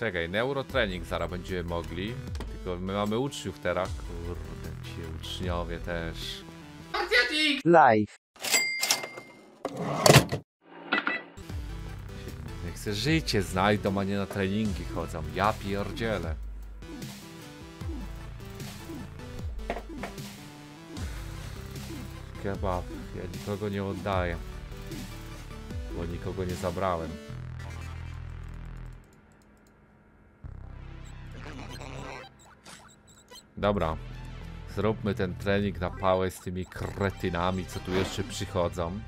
Czekaj, neurotrening zaraz będziemy mogli. Tylko my mamy uczniów teraz. Kurde, ci uczniowie też. Live. Niech se życie znajdą, a nie na treningi chodzą. Ja pierdzielę. Kebab. Ja nikogo nie oddaję. Bo nikogo nie zabrałem. Dobra. Zróbmy ten trening na pałę z tymi kretynami, co tu jeszcze przychodzą.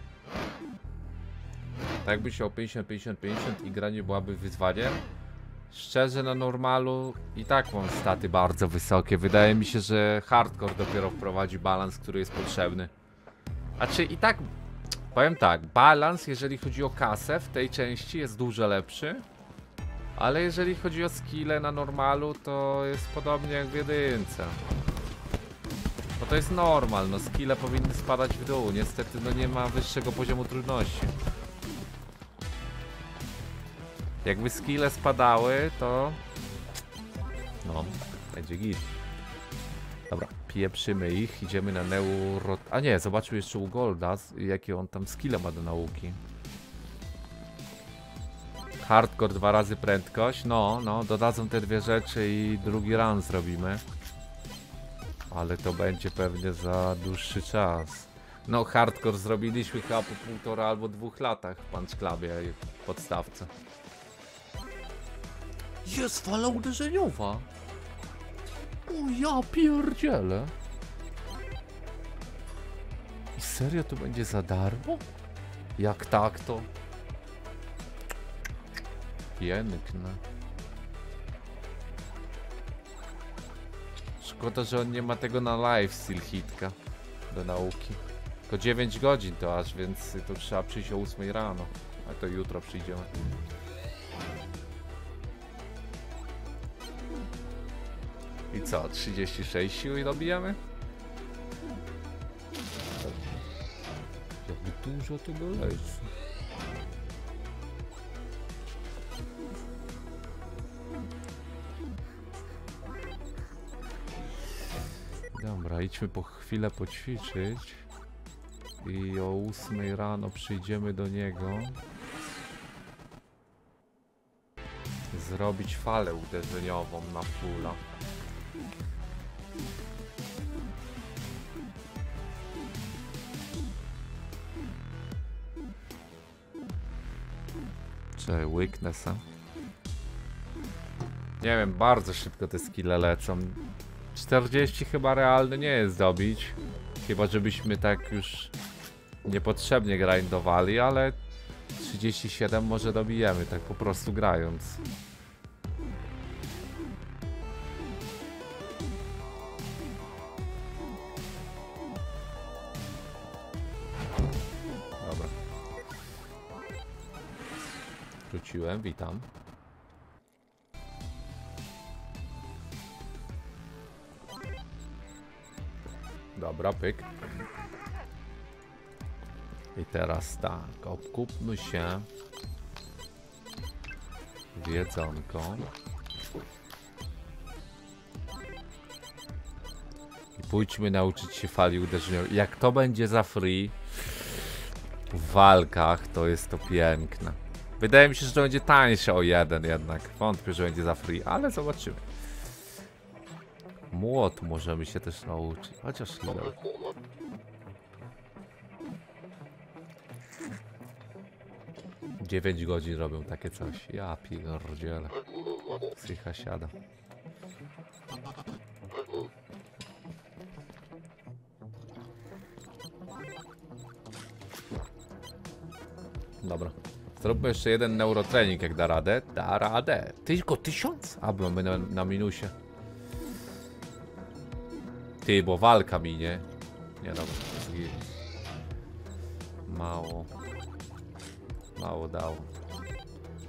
Tak jakby się o 50, 50, 50 i granie byłaby wyzwaniem. Szczerze na normalu i tak mam staty bardzo wysokie. Wydaje mi się, że hardcore dopiero wprowadzi balans, który jest potrzebny. A czy i tak, powiem tak, balans jeżeli chodzi o kasę w tej części jest dużo lepszy. Ale jeżeli chodzi o skille na normalu, to jest podobnie jak w jedynce. Bo to jest normal, no skille powinny spadać w dół. Niestety no nie ma wyższego poziomu trudności. Jakby skille spadały, to... No, będzie git. Dobra, pieprzymy ich, idziemy na neuro... A nie, zobaczył jeszcze u Golda, jakie on tam skille ma do nauki. Hardcore dwa razy prędkość, no, no, dodadzą te dwie rzeczy i drugi run zrobimy. Ale to będzie pewnie za dłuższy czas. No, hardcore zrobiliśmy chyba po półtora albo dwóch latach w Punch Clubie podstawce. Jest fala uderzeniowa. O ja pierdzielę. I serio to będzie za darmo? Jak tak to? Piękne. Szkoda, że on nie ma tego na live styl hitka do nauki. Tylko 9 godzin to aż, więc to trzeba przyjść o 8 rano. A to jutro przyjdziemy. I co, 36 sił i dobijamy? Jak dużo tego leci. Dobra, idźmy po chwilę poćwiczyć. I o 8 rano przyjdziemy do niego. Zrobić falę uderzeniową na fulla. Czy weaknessa? Nie wiem, bardzo szybko te skille lecą. 40 chyba realny nie jest dobić. Chyba żebyśmy tak już niepotrzebnie grindowali, ale 37 może dobijemy, tak po prostu grając. Dobra. Rzuciłem, witam. Dobra, pyk. I teraz tak, okupmy się w jedzonko. I pójdźmy nauczyć się fali uderzeniowej. Jak to będzie za free w walkach, to jest to piękne. Wydaje mi się, że to będzie tańsze o jeden jednak. Wątpię, że będzie za free, ale zobaczymy. Młot możemy się też nauczyć, chociaż ile. Dziewięć godzin robią takie coś. Ja pierdzielę. Psycha siada. Dobra. Zróbmy jeszcze jeden neurotrening, jak da radę. Da radę. Tylko tysiąc? A, bo mamy na, na minusie. Ty, bo walka minie. Nie dobra. zgi- Mało. Mało dało.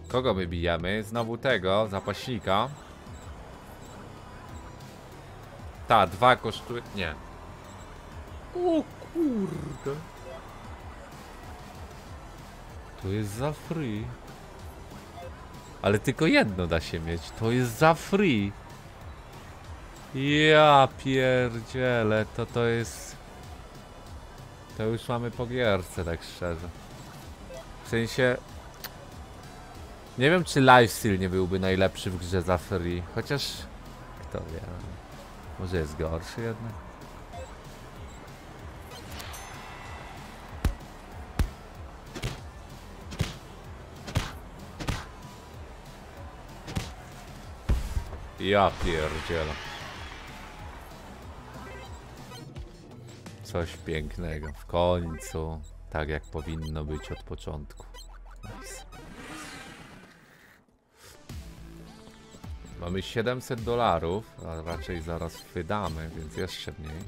Kogo my bijemy? Znowu tego, zapaśnika. Ta, dwa kosztuje... Nie. O kurde. To jest za free. Ale tylko jedno da się mieć. To jest za free. Ja pierdzielę, to to jest... To już mamy po gierce, tak szczerze. W sensie... Nie wiem, czy lifestyle nie byłby najlepszy w grze za free. Chociaż... Kto wie. Może jest gorszy jednak. Ja pierdzielę. Coś pięknego. W końcu. Tak jak powinno być od początku. Nice. Mamy 700 dolarów, a raczej zaraz wydamy, więc jeszcze mniej.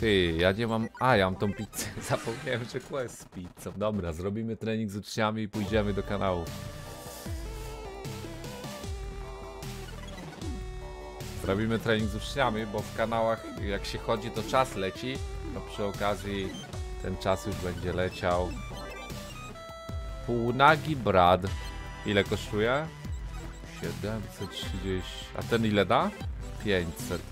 Ty, ja nie mam... A, ja mam tą pizzę. Zapomniałem, że quest z pizzą. Dobra, zrobimy trening z uczniami i pójdziemy do kanału. Zrobimy trening z uczniami, bo w kanałach jak się chodzi to czas leci. No przy okazji ten czas już będzie leciał. Półnagi brad. Ile kosztuje? 730. A ten ile da? 500.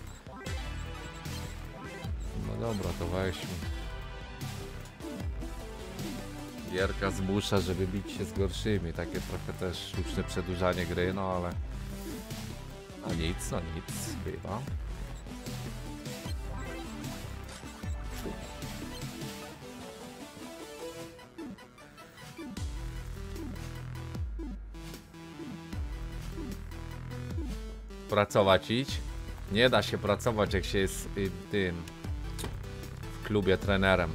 No dobra, to weźmy. Gierka zmusza, żeby bić się z gorszymi. Takie trochę też sztuczne przedłużanie gry, no ale... No nic, no nic, chyba. Pracować idź. Nie da się pracować jak się jest y, tym w klubie trenerem.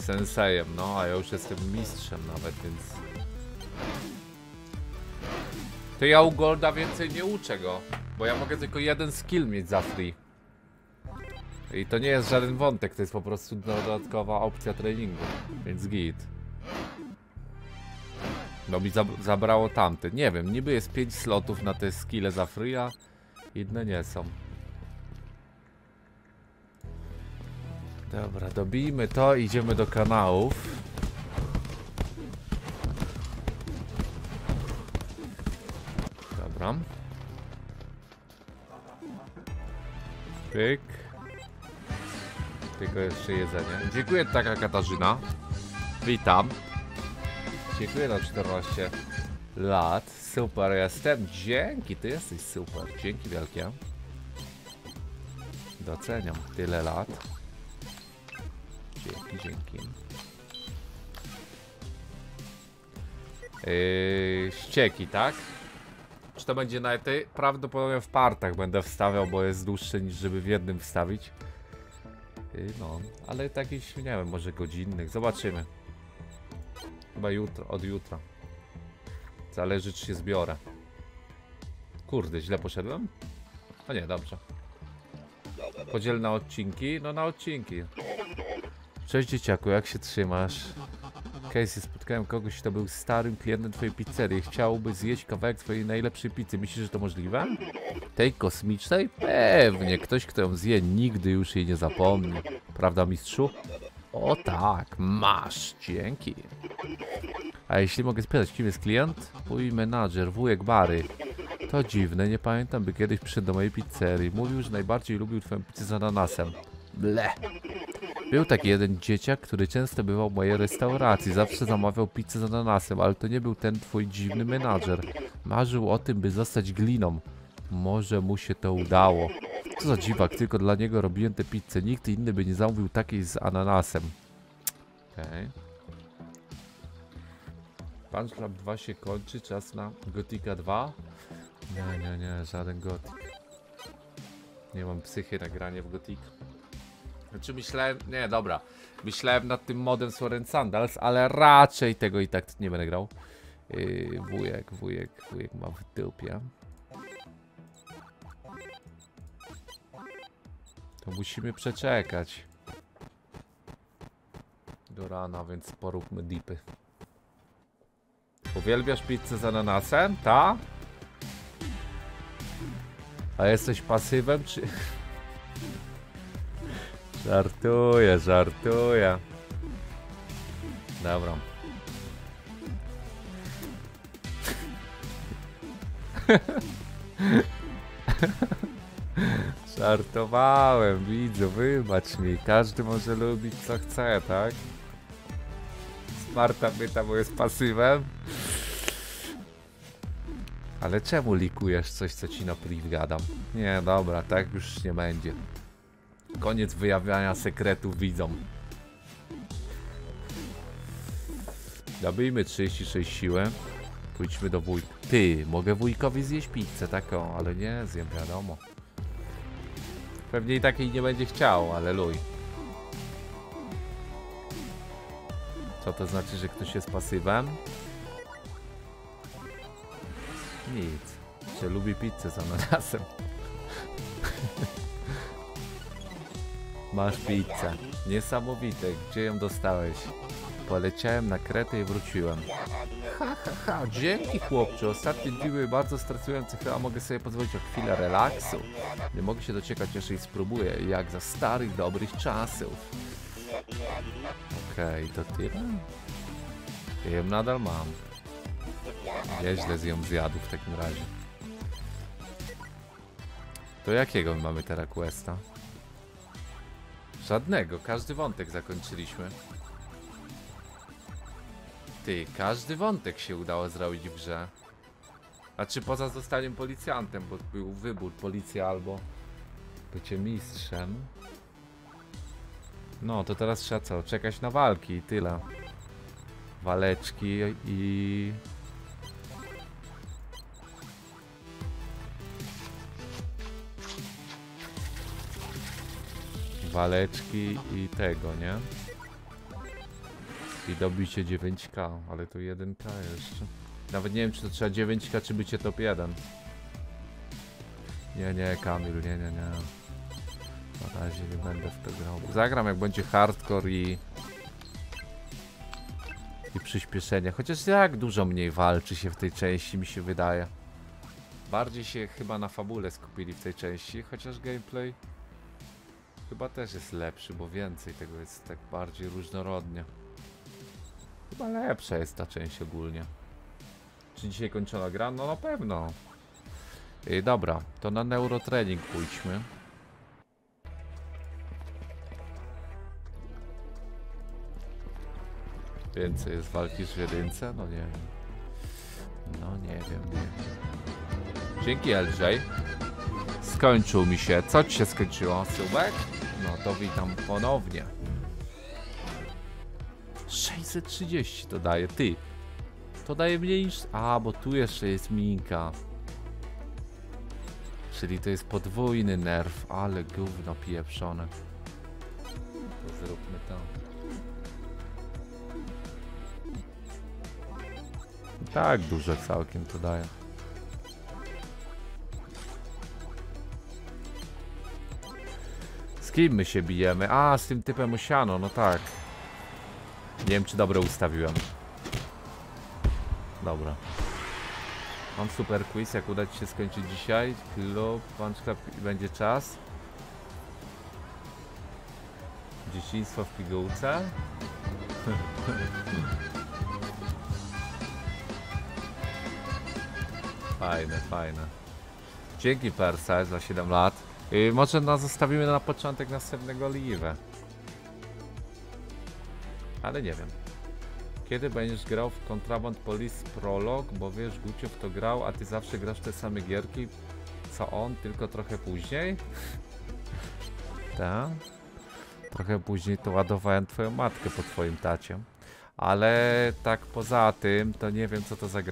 Sensejem, no a ja już jestem mistrzem nawet, więc... To ja u Golda więcej nie uczę go, bo ja mogę tylko jeden skill mieć za free. I to nie jest żaden wątek, to jest po prostu dodatkowa opcja treningu, więc git. No mi zab zabrało tamte. Nie wiem, niby jest 5 slotów na te skille za free, a inne nie są. Dobra, dobijmy to i idziemy do kanałów. Dobra. Pyk. Tylko jeszcze jedzenie. Dziękuję taka Katarzyna. Witam. Dziękuję na 14 lat. Super jestem. Dzięki, ty jesteś super. Dzięki wielkie. Doceniam tyle lat. Dzięki. Yy, ścieki, tak? Czy to będzie na tej? Prawdopodobnie w partach będę wstawiał, bo jest dłuższy niż żeby w jednym wstawić. Yy, no, ale takich, nie wiem, może godzinnych. Zobaczymy. Chyba jutro, od jutra. Zależy czy się zbiorę. Kurde, źle poszedłem? A nie, dobrze. Podziel na odcinki? No na odcinki. Cześć dzieciaku, jak się trzymasz? Casey, spotkałem kogoś, kto był starym klientem twojej pizzerii. Chciałby zjeść kawałek twojej najlepszej pizzy. Myślisz, że to możliwe? Tej kosmicznej? Pewnie. Ktoś, kto ją zje, nigdy już jej nie zapomni. Prawda, mistrzu? O tak, masz. Dzięki. A jeśli mogę spytać, kim jest klient? Mój menadżer, wujek Bary. To dziwne, nie pamiętam, by kiedyś przyszedł do mojej pizzerii. Mówił, że najbardziej lubił twoją pizzę z ananasem. Ble. Był taki jeden dzieciak, który często bywał w mojej restauracji. Zawsze zamawiał pizzę z ananasem, ale to nie był ten twój dziwny menadżer. Marzył o tym, by zostać gliną. Może mu się to udało. Co za dziwak, tylko dla niego robiłem tę pizzę. Nikt inny by nie zamówił takiej z ananasem. Okej. Okay. Punch Club 2 się kończy, czas na Gotika 2. Nie, nie, nie, żaden Gotik. Nie mam psychy na granie w Gotik. Znaczy myślałem, nie, dobra. Myślałem nad tym modem Soren Sandals, ale raczej tego i tak nie będę grał. Yy, wujek, wujek, wujek ma w dupie. To musimy przeczekać. Do rana, więc poróbmy dipy. Uwielbiasz pizzę z ananasem? Ta? A jesteś pasywem, czy... Żartuję, żartuję. Dobra. Żartowałem, widzę, wybacz mi. Każdy może lubić co chce, tak? Smarta pyta, bo jest pasywem. Ale czemu likujesz coś, co ci na gadam? Nie, dobra, tak już nie będzie. Koniec wyjawiania sekretów widzom. Dobijmy 36 siły. Pójdźmy do wujka. Ty, mogę wujkowi zjeść pizzę taką, ale nie zjem, wiadomo. Pewnie i takiej nie będzie chciał, ale luj. Co to znaczy, że ktoś jest pasywem? Nic. Czy lubi pizzę z ananasem? Masz pizzę. Niesamowite. Gdzie ją dostałeś? Poleciałem na Kretę i wróciłem. Ha, ha, ha. Dzięki chłopcze. Ostatnie dni były bardzo stresujące. Chyba mogę sobie pozwolić o chwilę relaksu. Nie mogę się doczekać, aż jej spróbuję. Jak za starych, dobrych czasów. Okej, to tyle? Ja ją nadal mam. Nieźle z ją zjadł w takim razie. To jakiego my mamy teraz questa? Żadnego, każdy wątek zakończyliśmy. Ty, każdy wątek się udało zrobić w grze. Znaczy poza zostaniem policjantem, bo był wybór policja albo bycie mistrzem. No, to teraz trzeba co? Czekać na walki i tyle. Waleczki i... Waleczki i tego, nie? I dobicie 9k, ale to 1k jeszcze. Nawet nie wiem, czy to trzeba 9k, czy bycie top 1. Nie, nie, Kamil, nie, nie, nie. Na razie nie będę w to grał. Zagram jak będzie hardcore i... I przyspieszenie. Chociaż jak dużo mniej walczy się w tej części, mi się wydaje. Bardziej się chyba na fabule skupili w tej części, chociaż gameplay chyba też jest lepszy, bo więcej tego jest tak bardziej różnorodnie. Chyba lepsza jest ta część ogólnie. Czy dzisiaj kończona gra? No na pewno. Ej, dobra, to na neurotrening pójdźmy. Więcej jest walki z jedynce? No nie wiem. No nie wiem, nie wiem. Dzięki LJ. Skończył mi się. Co ci się skończyło? Subek? No to witam ponownie. 630 to daje, ty. To daje mniej niż... A, bo tu jeszcze jest minka. Czyli to jest podwójny nerw, ale gówno pieprzone. To zróbmy to. Tak dużo całkiem to daje. Z kim my się bijemy? A, z tym typem osiano, no tak. Nie wiem, czy dobre ustawiłem. Dobra. Mam super quiz, jak uda się skończyć dzisiaj. Klub, Punch Club i będzie czas. Dzieciństwo w pigułce. Fajne, fajne. Dzięki Persa za 7 lat. Yy, może nas zostawimy na początek następnego live. Ale nie wiem. Kiedy będziesz grał w Contraband Police Prolog, bo wiesz, Gucio w to grał, a ty zawsze grasz te same gierki, co on, tylko trochę później? Tak. Trochę później to ładowałem twoją matkę po twoim tacie. Ale tak poza tym, to nie wiem co to za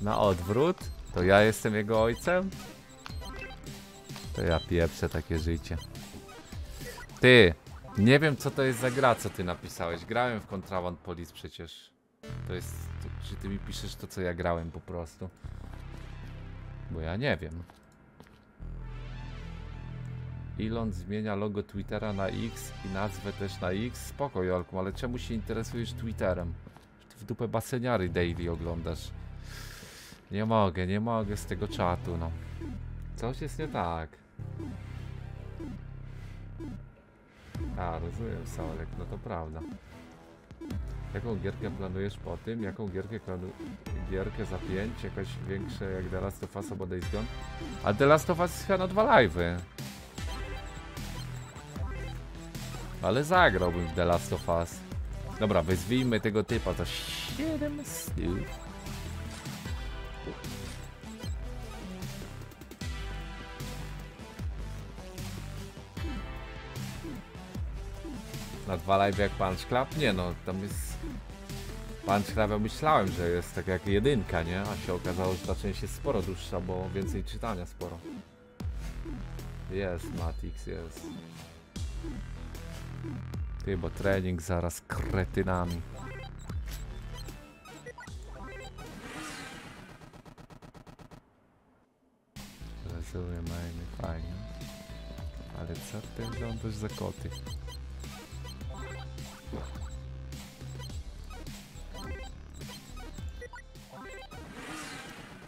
Na odwrót? To ja jestem jego ojcem? To ja pieprzę takie życie. Ty, nie wiem co to jest za gra, co ty napisałeś. Grałem w Contraband Police przecież. To jest, to, czy ty mi piszesz to, co ja grałem po prostu? Bo ja nie wiem. Elon zmienia logo Twittera na X i nazwę też na X. Spoko, Jolku, ale czemu się interesujesz Twitterem? W dupę baseniary daily oglądasz. Nie mogę, nie mogę z tego czatu, no. Coś jest nie tak. A, rozumiem, Saulek, no to prawda. Jaką gierkę planujesz po tym? Jaką gierkę gierkę za 5? Jakaś większa jak The Last of Us albo Days Gone? A The Last of Us jest chyba na dwa live'y. Ale zagrałbym w The Last of Us. Dobra, wyzwijmy tego typa za 7 snów. Na dwa live jak Punch Club? Nie no, tam jest... Punch Club ja myślałem, że jest tak jak jedynka, nie? A się okazało, że ta część jest sporo dłuższa, bo więcej czytania sporo. Jest, Matix, jest. Ty, bo trening zaraz kretynami. Rozumiem, fajnie. Ale co ty żądasz za koty?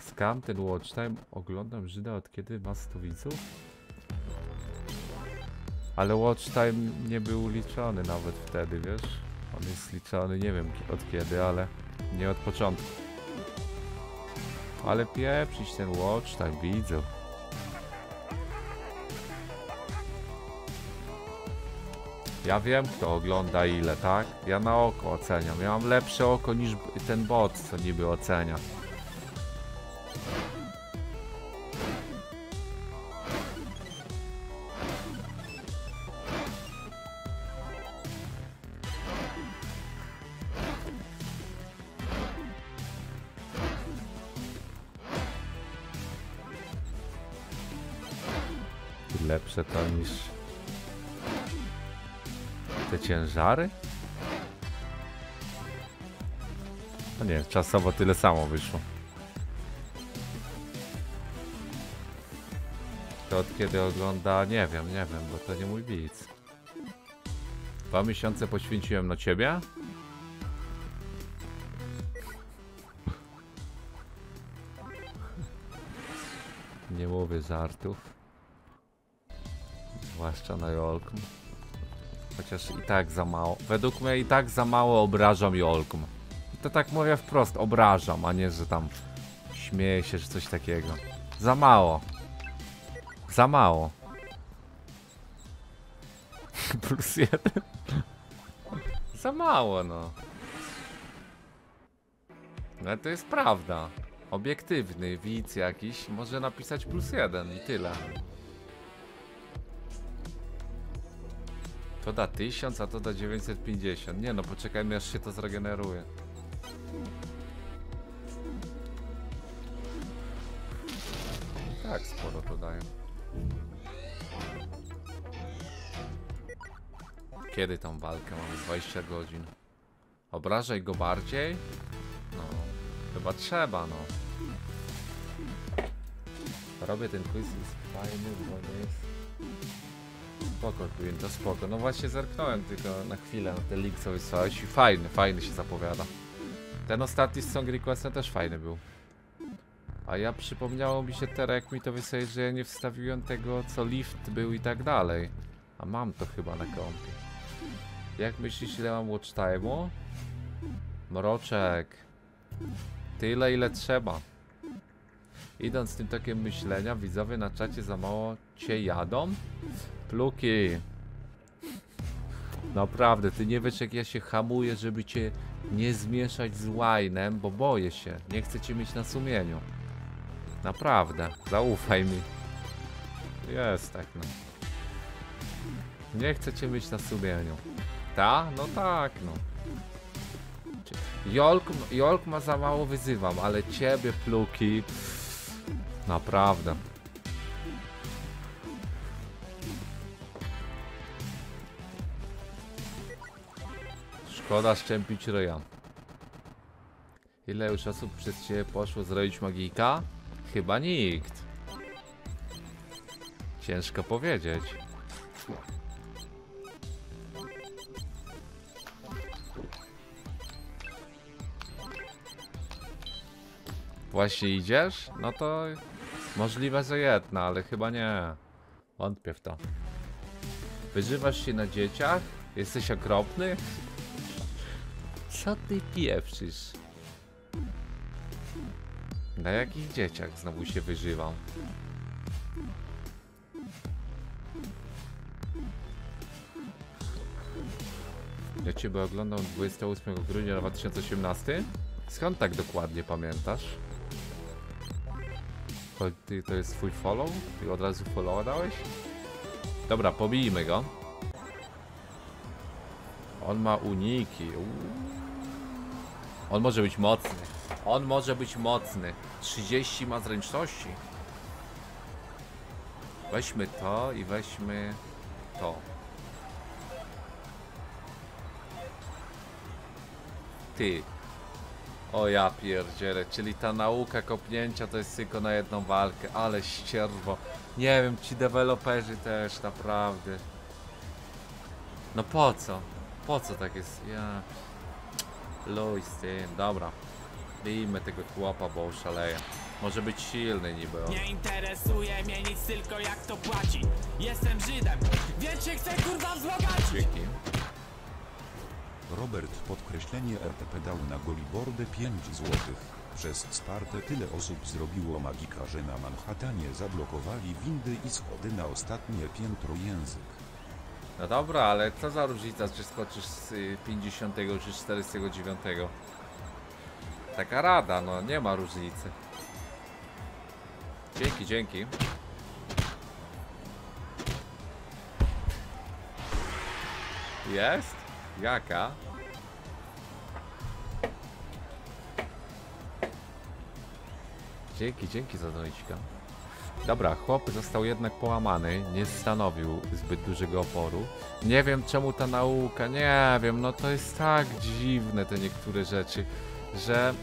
Skam ten watch time. Oglądam Żyda od kiedy ma 100 widzów? Ale watch time nie był liczony nawet wtedy, wiesz? On jest liczony nie wiem od kiedy, ale nie od początku. Ale pieprzyć ten watch time Ja wiem kto ogląda ile, tak? Ja na oko oceniam. Ja mam lepsze oko niż ten bot, co niby ocenia. Ciężary? No nie, czasowo tyle samo wyszło. To od kiedy ogląda, nie wiem, nie wiem, bo to nie mój widz. Dwa miesiące poświęciłem na ciebie? Nie mówię żartów. Zwłaszcza na Jolkum. Chociaż i tak za mało. Według mnie i tak za mało obrażam Jolkum. I to tak mówię wprost, obrażam, a nie, że tam śmieję się, czy coś takiego. Za mało. Za mało. Plus jeden. za mało, no. No to jest prawda. Obiektywny widz jakiś może napisać plus jeden i tyle. To da 1000, a to da 950. Nie no, poczekajmy aż się to zregeneruje. Tak, sporo to daje. Kiedy tą walkę mamy? 20 godzin. Obrażaj go bardziej? No, chyba trzeba, no. Robię ten quiz, jest fajny, bo nie jest... Spoko, Queen, to spoko. No właśnie zerknąłem tylko na chwilę na ten link, co wysłałeś i fajny, fajny się zapowiada. Ten ostatni z Song Requestem też fajny był. A ja przypomniało mi się teraz, jak mi to wysłałeś, że ja nie wstawiłem tego, co lift był i tak dalej. A mam to chyba na kompie. Jak myślisz, ile mam watch time'u? Mroczek. Tyle, ile trzeba. Idąc tym tokiem myślenia, widzowie na czacie za mało cię jadą? Pluki. Naprawdę, ty nie wiesz jak ja się hamuję, żeby cię nie zmieszać z łajnem, bo boję się. Nie chcę cię mieć na sumieniu. Naprawdę, zaufaj mi. Jest tak, no. Nie chcę cię mieć na sumieniu. Ta? No tak, no. Jolk, Jolk ma za mało wyzywam, ale ciebie, Pluki... Naprawdę. Szkoda szczępić ryja. Ile już osób przez ciebie poszło zrobić magika? Chyba nikt. Ciężko powiedzieć. Właśnie idziesz? No to możliwe, że jedna, ale chyba nie. Wątpię w to. Wyżywasz się na dzieciach? Jesteś okropny? Co ty pieprzysz? Na jakich dzieciach znowu się wyżywam? Ja ciebie oglądam 28 grudnia 2018? Skąd tak dokładnie pamiętasz? To, to jest twój follow? Ty od razu followa dałeś? Dobra, pobijmy go. On ma uniki. Uuu. On może być mocny. On może być mocny. 30 ma zręczności. Weźmy to i weźmy to. Ty. O ja pierdzielę, czyli ta nauka kopnięcia to jest tylko na jedną walkę, ale ścierwo. Nie wiem, ci deweloperzy też, naprawdę. No po co? Po co tak jest? Ja... Luj z tym, dobra. Bijmy tego chłopa, bo oszaleje. Może być silny niby. on. Nie interesuje mnie nic, tylko jak to płaci Jestem Żydem, więc się chcę kurwa wzbogacić Dzięki. Robert podkreślenie RTP dał na Golibordę 5 złotych. Przez Spartę tyle osób zrobiło magika, że na Manhattanie zablokowali windy i schody na ostatnie piętro język. No dobra, ale co za różnica, czy skoczysz z y, 50 czy 49? Taka rada, no nie ma różnicy. Dzięki, dzięki. Jest? Jaka? Dzięki, dzięki za doniczka. Dobra, chłop został jednak połamany, nie stanowił zbyt dużego oporu. Nie wiem czemu ta nauka, nie wiem, no to jest tak dziwne te niektóre rzeczy, że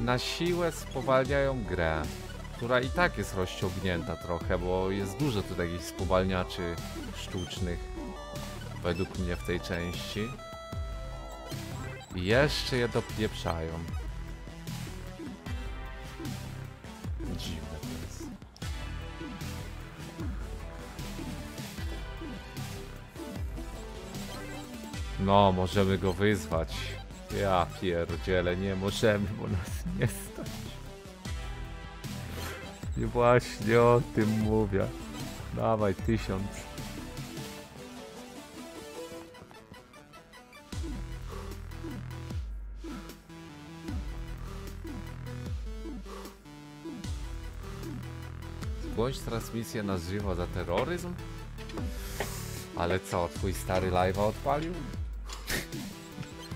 na siłę spowalniają grę, która i tak jest rozciągnięta trochę, bo jest dużo tu takich spowalniaczy sztucznych, według mnie w tej części. I jeszcze je dopieprzają. Dziwne to jest. No, możemy go wyzwać. Ja pierdzielę, nie możemy, bo nas nie stać. I właśnie o tym mówię. Dawaj, tysiąc. Bądź transmisję na żywo za terroryzm? Ale co, twój stary live'a odpalił?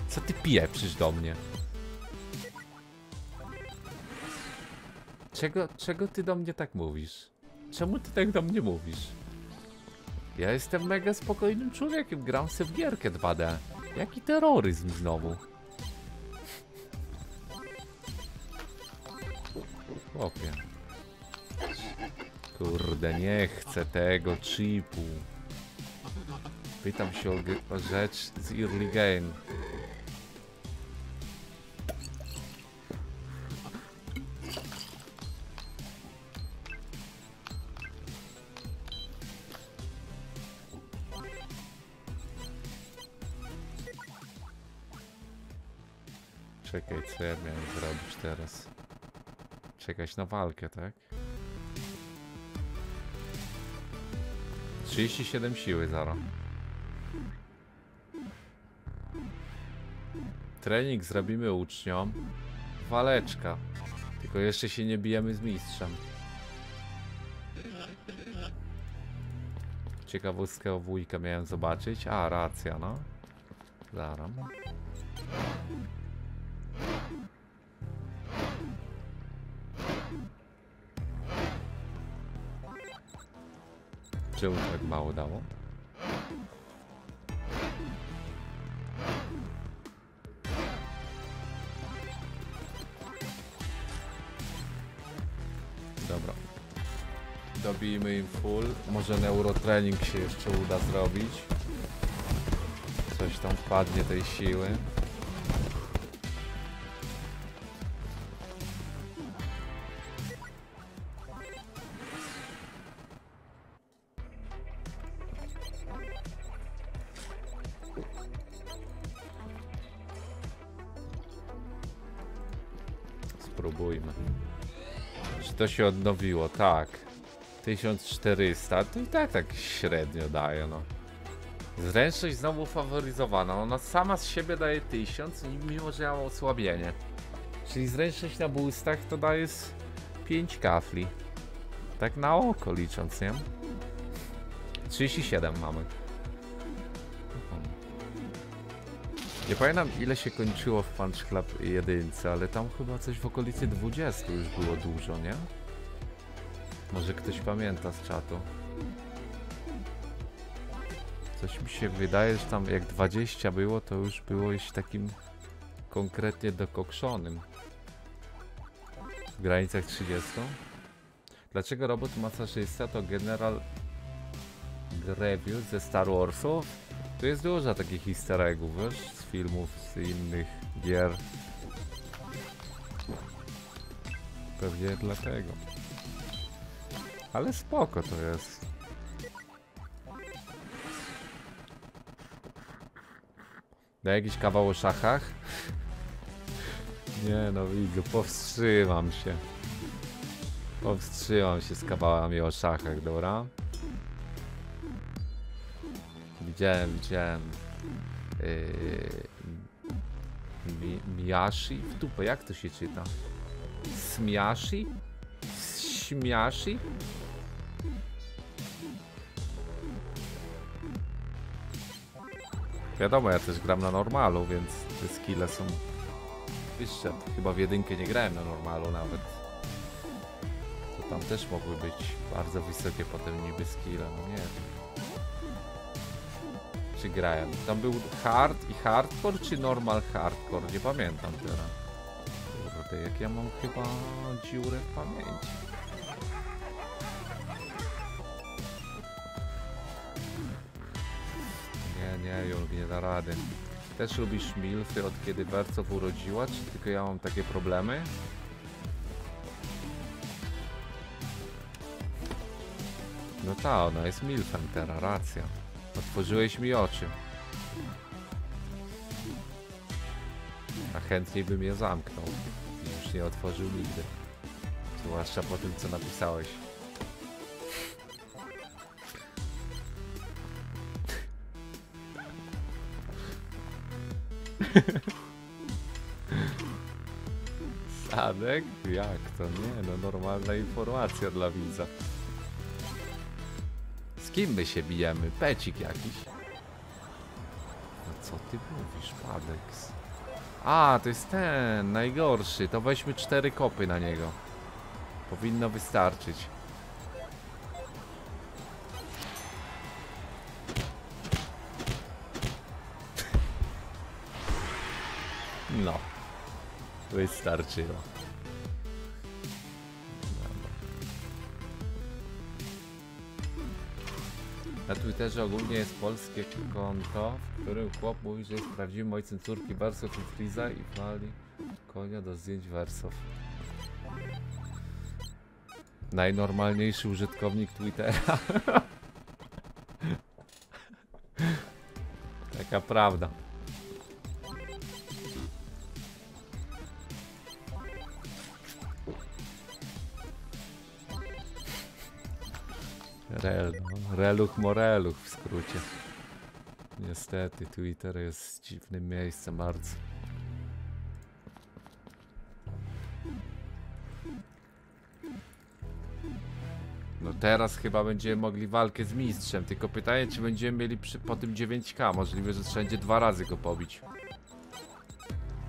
Co ty pieprzysz do mnie? Czego, czego ty do mnie tak mówisz? Czemu ty tak do mnie mówisz? Ja jestem mega spokojnym człowiekiem, gram sobie w gierkę 2D. Jaki terroryzm znowu? Chłopie. Kurde, nie chcę tego chipu. Pytam się o, o rzecz z early game. Czekaj, co ja miałem zrobić teraz? Czekać na walkę, tak? 37 siły, Zaro. Trening zrobimy uczniom. Waleczka. Tylko jeszcze się nie bijemy z mistrzem. Ciekawostkę o wujka miałem zobaczyć. A, racja, no. Zaram. Czemu tak mało dało? Dobra. Dobijmy im full. Może neurotrening się jeszcze uda zrobić. Coś tam wpadnie tej siły. To się odnowiło? Tak. 1400, to i tak tak średnio daje, no. Zręczność znowu faworyzowana. Ona sama z siebie daje 1000, mimo że ja mam osłabienie. Czyli zręczność na boostach to daje z 5 kafli. Tak na oko licząc, nie? 37 mamy. Nie pamiętam ile się kończyło w Punch Club 1, ale tam chyba coś w okolicy 20 już było dużo, nie? Może ktoś pamięta z czatu. Coś mi się wydaje, że tam jak 20 było, to już było już takim konkretnie dokokszonym. W granicach 30. Dlaczego robot masażysta to general Grievous ze Star Warsów? Tu jest dużo takich easter eggów, wiesz, filmów, z innych gier. Pewnie dlatego. Ale spoko to jest. Da jakiś kawał o szachach? Nie no widzę, powstrzymam się. Powstrzymam się z kawałami o szachach, dobra? Widziałem, widziałem. Yy, mi, miashi? W dupę, jak to się czyta? Smiashi? Śmiashi? Wiadomo, ja też gram na normalu, więc te skille są wyższe. Chyba w jedynkę nie grałem na normalu nawet. To tam też mogły być bardzo wysokie potem niby skille, no nie wiem. Czy grałem? Tam był hard i hardcore, czy normal hardcore? Nie pamiętam teraz. Kurde, jak ja mam chyba dziurę w pamięci. Nie, nie, Julg, nie da rady. Też lubisz milfy od kiedy Wercow urodziła, czy tylko ja mam takie problemy? No ta, ona jest milfem teraz, racja. Otworzyłeś mi oczy. A chętniej bym je zamknął. Już nie otworzył nigdy. Zwłaszcza po tym, co napisałeś. Sadek? Jak to? Nie, no normalna informacja dla widza. Kim my się bijemy? Pecik jakiś. No co ty mówisz, Padex? A, to jest ten, najgorszy. To weźmy cztery kopy na niego. Powinno wystarczyć. No. Wystarczyło. Na Twitterze ogólnie jest polskie konto, w którym chłop mówi, że jest prawdziwym ojcem córki Wersow i Friza i wali konia do zdjęć Wersow. Najnormalniejszy użytkownik Twittera. Taka prawda. Rel, no. Reluch Moreluch w skrócie. Niestety, Twitter jest dziwnym miejscem bardzo. No teraz chyba będziemy mogli walkę z mistrzem, tylko pytanie czy będziemy mieli przy, po tym 9k, możliwe, że trzeba będzie dwa razy go pobić.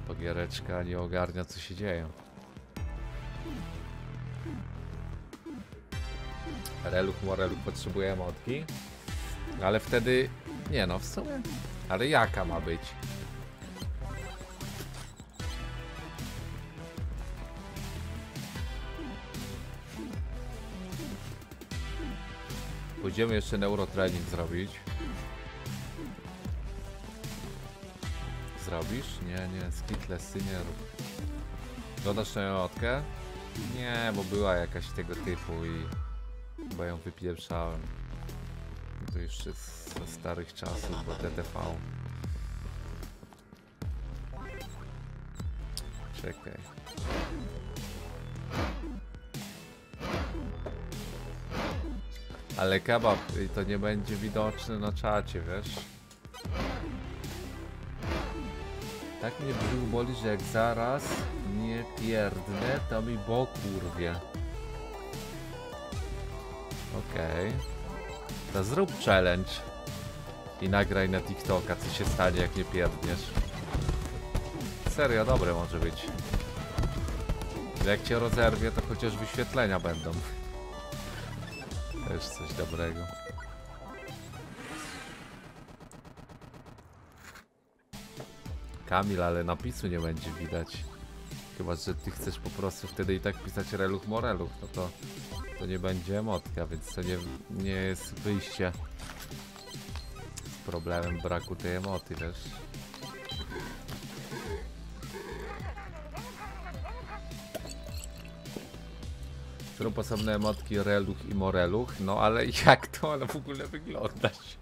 Pogiereczka nie ogarnia co się dzieje. Reluch Moreluch potrzebuje emotki. Ale wtedy... Nie no, w sumie... Ale jaka ma być? Pójdziemy jeszcze neurotrening zrobić. Zrobisz? Nie, nie, skitlessy nie rób. Dodasz emotkę? Nie, bo była jakaś tego typu i chyba ją wypieprzałem. To jeszcze ze starych czasów, bo TTV. Czekaj. Ale kebab i to nie będzie widoczne na czacie, wiesz? Tak mnie brzuch boli, że jak zaraz nie pierdnę, to mi bo kurwie. Okej. To zrób challenge. I nagraj na TikToka, co się stanie, jak nie pierdniesz. Serio, dobre może być. Jak cię rozerwie, to chociaż wyświetlenia będą. Też coś dobrego. Kamil, ale napisu nie będzie widać. Chyba, że ty chcesz po prostu wtedy i tak pisać reluch moreluch, no to to nie będzie emotka, więc to nie, nie jest wyjście z problemem braku tej emoty, wiesz. Zrób osobne emotki reluch i moreluch, no ale jak to ale w ogóle wyglądać?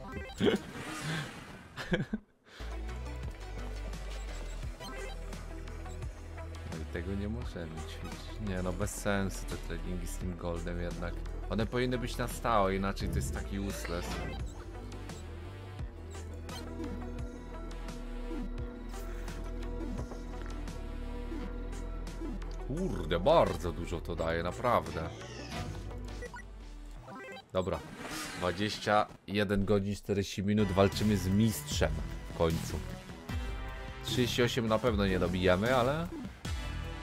Tego nie możemy ćwiczyć. Nie no, bez sensu te treningi z tym goldem jednak. One powinny być na stałe, inaczej to jest taki useless. Kurde, bardzo dużo to daje, naprawdę. Dobra. 21 godzin 40 minut walczymy z mistrzem w końcu. 38 na pewno nie dobijemy, ale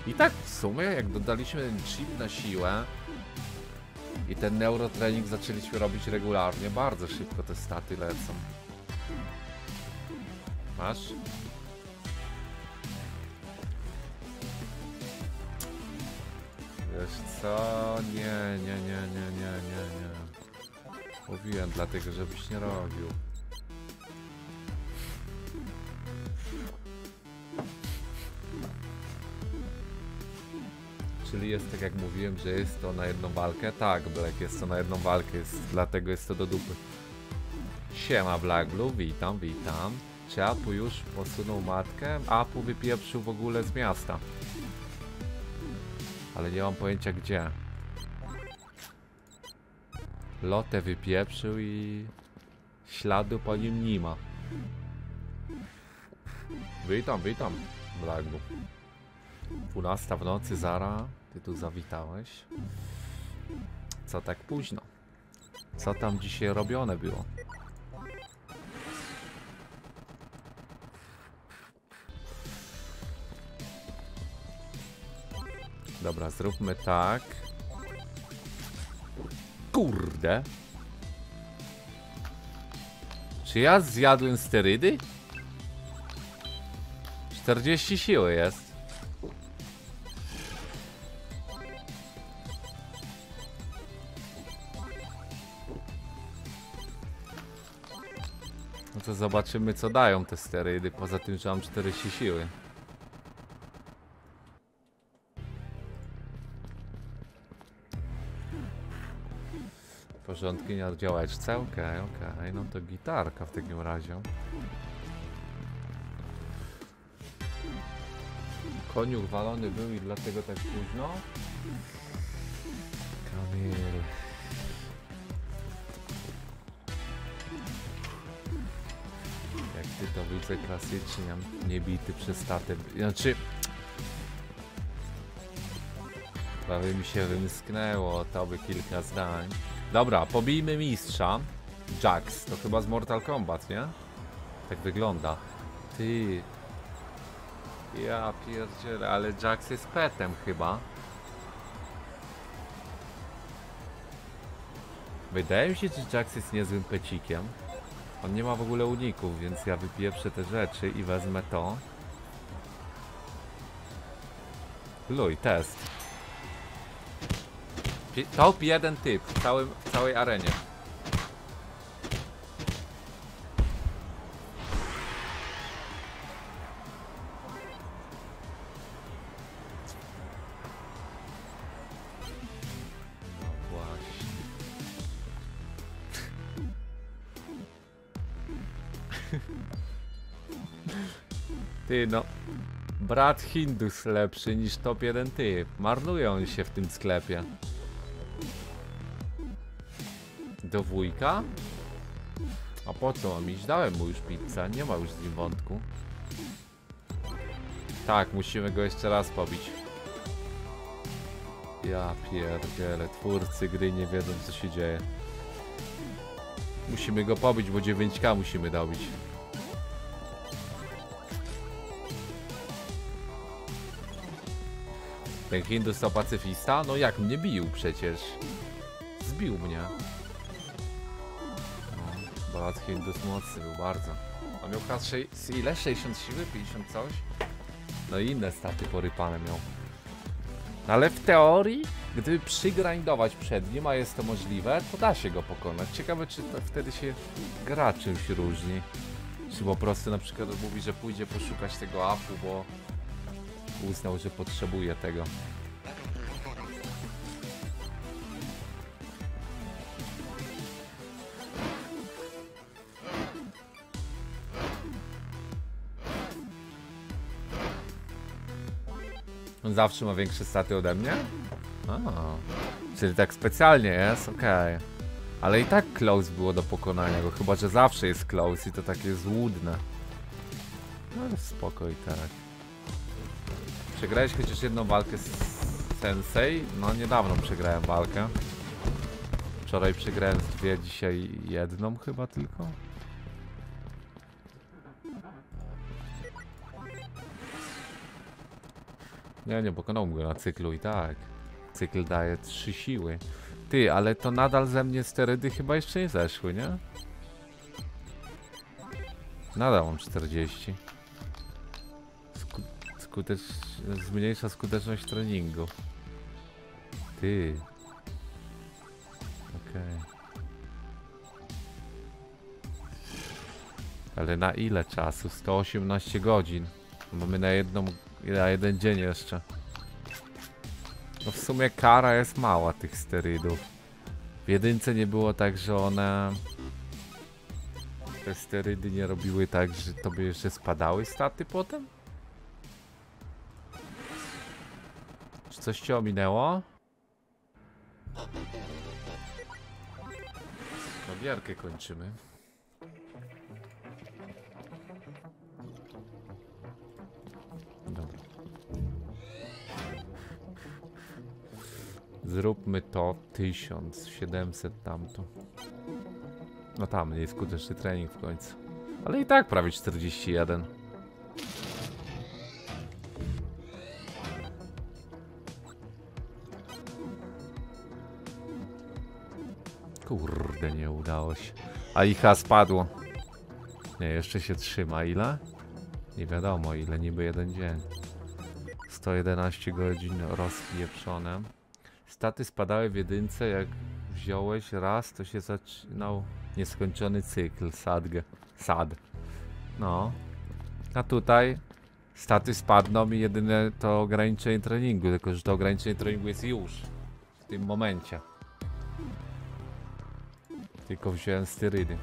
i tak w sumie jak dodaliśmy chip na siłę i ten neurotrening zaczęliśmy robić regularnie, bardzo szybko te staty lecą. Masz? Wiesz co? Nie, nie, nie, nie, nie, nie, nie. Mówiłem dlatego, żebyś nie robił. Czyli jest tak jak mówiłem, że jest to na jedną walkę? Tak, Black, jest to na jedną walkę, jest, dlatego jest to do dupy. Siema Blacklu, witam, witam. Czy Apu już posunął matkę? Apu wypieprzył w ogóle z miasta. Ale nie mam pojęcia gdzie. Lotę wypieprzył i... Śladu po nim nie ma. Witam, witam, Blacklu. 12 w nocy, Zara, ty tu zawitałeś. Co tak późno? Co tam dzisiaj robione było? Dobra, zróbmy tak. Kurde. Czy ja zjadłem sterydy? 40 siły jest. Zobaczymy co dają te sterydy, poza tym, że mam 40 siły. Porządki nie działaczce? Okej, okej, no to gitarka w takim razie. Koniuch walony był i dlatego tak późno? Kamil... to widzę klasycznie, niebity przez statę. Znaczy... Prawie mi się wymsknęło to by kilka zdań. Dobra, pobijmy mistrza. Jax, to chyba z Mortal Kombat, nie? Tak wygląda. Ty. Ja pierdzielę, ale Jax jest petem chyba. Wydaje mi się, że Jax jest niezłym pecikiem. On nie ma w ogóle uników, więc ja wypieprzę te rzeczy i wezmę to. Luj, test. Top jeden typ w, całym, w całej arenie. Brat Hindus lepszy niż top 1 typ. Marnują się w tym sklepie. Do wujka? A po co mam iść? Dałem mu już pizzę, nie ma już z nim wątku. Tak, musimy go jeszcze raz pobić. Ja pierdzielę, twórcy gry nie wiedzą co się dzieje. Musimy go pobić, bo 9k musimy dobić. Ten Hindus to pacyfista? No jak mnie bił przecież. Zbił mnie. No, Balat Hindus mocny był bardzo. On miał sze- z ile? 60 siły? 50 coś? No i inne staty porypane miał. No ale w teorii, gdyby przygrindować przed nim, a jest to możliwe, to da się go pokonać. Ciekawe, czy wtedy się gra czymś różni. Czy po prostu na przykład mówi, że pójdzie poszukać tego apu, bo uznał, że potrzebuje tego. On zawsze ma większe staty ode mnie? A, czyli tak specjalnie jest? Okej. Ale i tak close było do pokonania go, chyba że zawsze jest close i to takie złudne. No ale spoko i tak. Przegrałeś chociaż jedną walkę z Sensei? No niedawno przegrałem walkę. Wczoraj przegrałem z dwie, dzisiaj jedną chyba tylko. Nie, nie pokonał go na cyklu i tak. Cykl daje trzy siły. Ty, ale to nadal ze mnie sterydy chyba jeszcze nie zeszły, nie? Nadal mam 40. Sku skutecz zmniejsza skuteczność treningu. Ty. Okej. Ale na ile czasu? 118 godzin. Mamy na jedną, na jeden dzień jeszcze. No w sumie kara jest mała tych sterydów. W jedynce nie było tak, że one... Te sterydy nie robiły tak, że tobie jeszcze spadały staty potem? Coś cię ominęło? Gierkę kończymy. Dobra. Zróbmy to 1700 tamto. No tam, mniej skuteczny trening w końcu. Ale i tak prawie 41. Kurde, nie udało się. A IHA spadło. Nie, jeszcze się trzyma. Ile? Nie wiadomo ile, niby jeden dzień. 111 godzin rozpieprzone. Staty spadały w jedynce, jak wziąłeś raz, to się zaczynał nieskończony cykl, sadgę, sad. No. A tutaj staty spadną i jedyne to ograniczenie treningu, tylko że to ograniczenie treningu jest już, w tym momencie. Tylko wziąłem sterydy.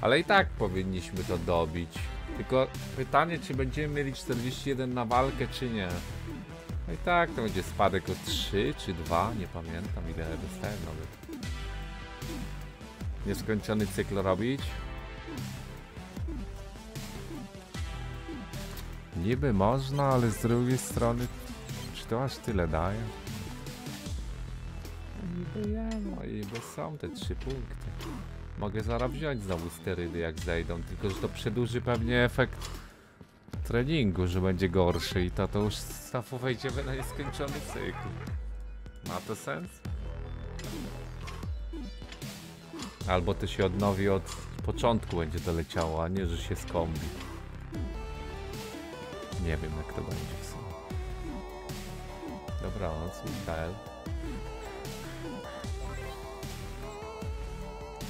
Ale i tak powinniśmy to dobić. Tylko pytanie, czy będziemy mieli 41 na walkę, czy nie. No i tak to będzie spadek o 3 czy 2, nie pamiętam ile dostałem nawet. Nieskończony cykl robić. Niby można, ale z drugiej strony, to aż tyle daje? Niby ja, no i bo są te trzy punkty. Mogę zaraz wziąć znowu sterydy jak zejdą, tylko że to przedłuży pewnie efekt treningu, że będzie gorszy i to to już znowu wejdziemy na nieskończony cykl. Ma to sens? Albo to się odnowi od początku będzie to leciało, a nie, że się skombi. Nie wiem jak to będzie. Dobranoc, Mikael.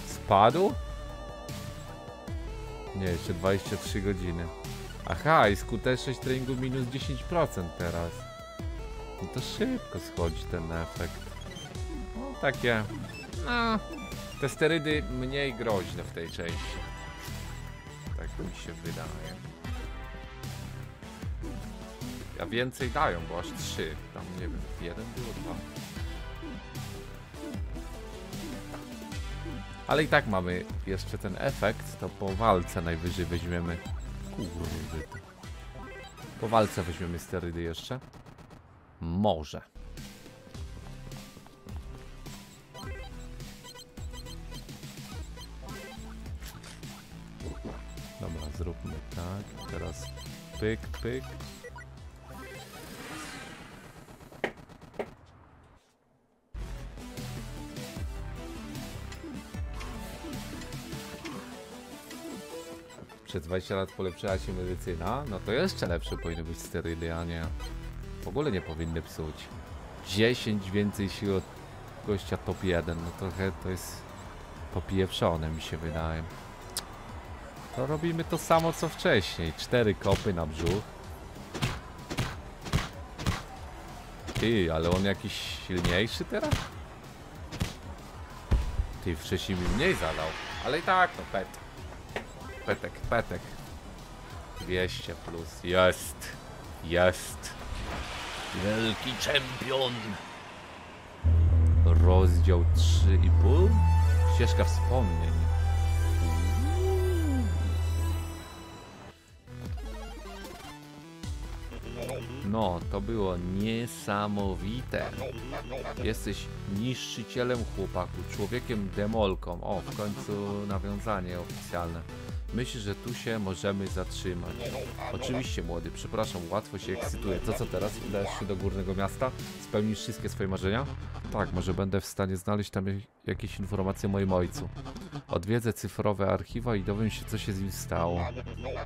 Spadł? Nie, jeszcze 23 godziny. Aha, i skuteczność treningu minus 10% teraz. No to szybko schodzi ten efekt. No takie... No, te sterydy mniej groźne w tej części. Tak mi się wydaje. A więcej dają, bo aż trzy. Tam nie wiem, jeden było, dwa. Ale i tak mamy jeszcze ten efekt, to po walce najwyżej weźmiemy. Kurde. Po walce weźmiemy sterydy jeszcze. Może. Dobra, zróbmy tak. Teraz pyk, pyk. Przez 20 lat polepszyła się medycyna, no to jeszcze lepsze powinny być sterydy, a nie. W ogóle nie powinny psuć. 10 więcej sił od gościa top 1, no trochę to jest popieprzone mi się wydaje. To robimy to samo co wcześniej. Cztery kopy na brzuch. Ty, ale on jakiś silniejszy teraz? Ty, wcześniej mi mniej zadał. Ale i tak, no pet. Petek, petek. 200 plus. Jest. Jest. Wielki czempion. Rozdział 3,5. Ścieżka wspomnień. No, to było niesamowite. Jesteś niszczycielem chłopaku, człowiekiem demolką. O, w końcu nawiązanie oficjalne. Myślę, że tu się możemy zatrzymać. Oczywiście, młody, przepraszam, łatwo się ekscytuję. To co teraz? Udajesz się do górnego miasta? Spełnisz wszystkie swoje marzenia? Tak, może będę w stanie znaleźć tam jak- jakieś informacje o moim ojcu. Odwiedzę cyfrowe archiwa i dowiem się, co się z nim stało.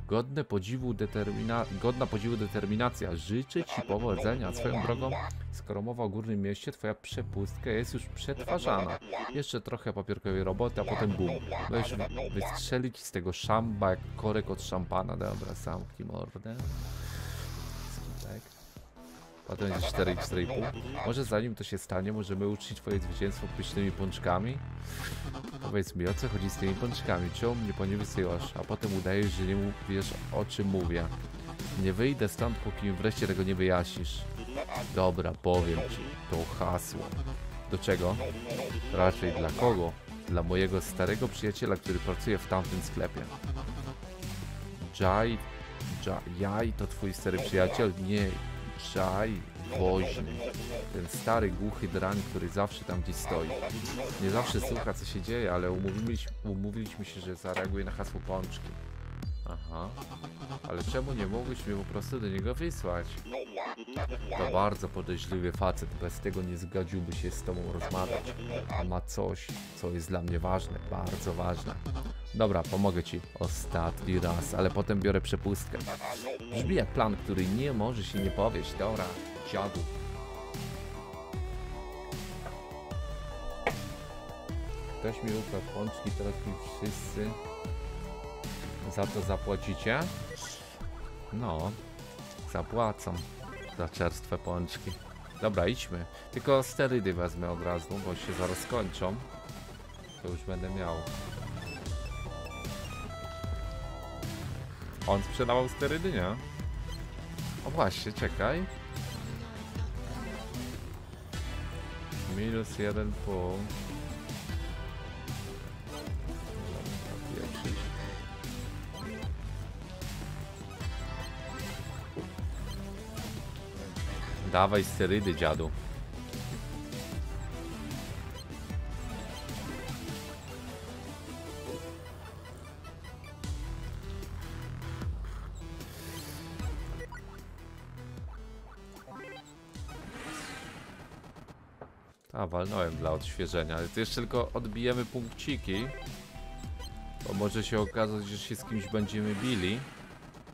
Godne podziwu determina... Godna podziwu determinacja. Życzę Ci powodzenia. Swoją drogą, skoro mowa o górnym mieście, Twoja przepustka jest już przetwarzana. Jeszcze trochę papierkowej roboty, a potem bum. Możesz wystrzelić z tego szamba jak korek od szampana. Dobra, zamknij mordę. Skitek. Potem będzie 4 i 4,5. Może zanim to się stanie, możemy uczcić Twoje zwycięstwo pysznymi pączkami? Powiedz mi, o co chodzi z tymi pączkami? Czemu mnie po nie wysyłasz? A potem udajesz, że nie wiesz o czym mówię. Nie wyjdę stąd, póki wreszcie tego nie wyjaśnisz. Dobra, powiem ci. To hasło. Do czego? Raczej dla kogo? Dla mojego starego przyjaciela, który pracuje w tamtym sklepie. Jai... Jai... To twój stary przyjaciel? Nie. Jai woźny. Ten stary, głuchy drań, który zawsze tam gdzieś stoi. Nie zawsze słucha co się dzieje, ale umówiliśmy, umówiliśmy się, że zareaguje na hasło pączki. Aha. Ale czemu nie mogłeś mnie po prostu do niego wysłać? To bardzo podejrzliwy facet, bez tego nie zgodziłby się z tobą rozmawiać. A ma coś, co jest dla mnie ważne, bardzo ważne. Dobra, pomogę ci ostatni raz, ale potem biorę przepustkę. Brzmi jak plan, który nie może się nie powieść. Dobra, dziadu. Ktoś mi ukradł pączki, teraz mi wszyscy za to zapłacicie? No, zapłacą za czerstwe pączki. Dobra, idźmy. Tylko sterydy wezmę od razu, bo się zaraz kończą. To już będę miał. On sprzedawał sterydy, nie? O właśnie, czekaj. Minus jeden punkt. Dobra, Dawaj sterydy, dziadu. A, walnąłem dla odświeżenia, ale to jeszcze tylko odbijemy punkciki. Bo może się okazać, że się z kimś będziemy bili,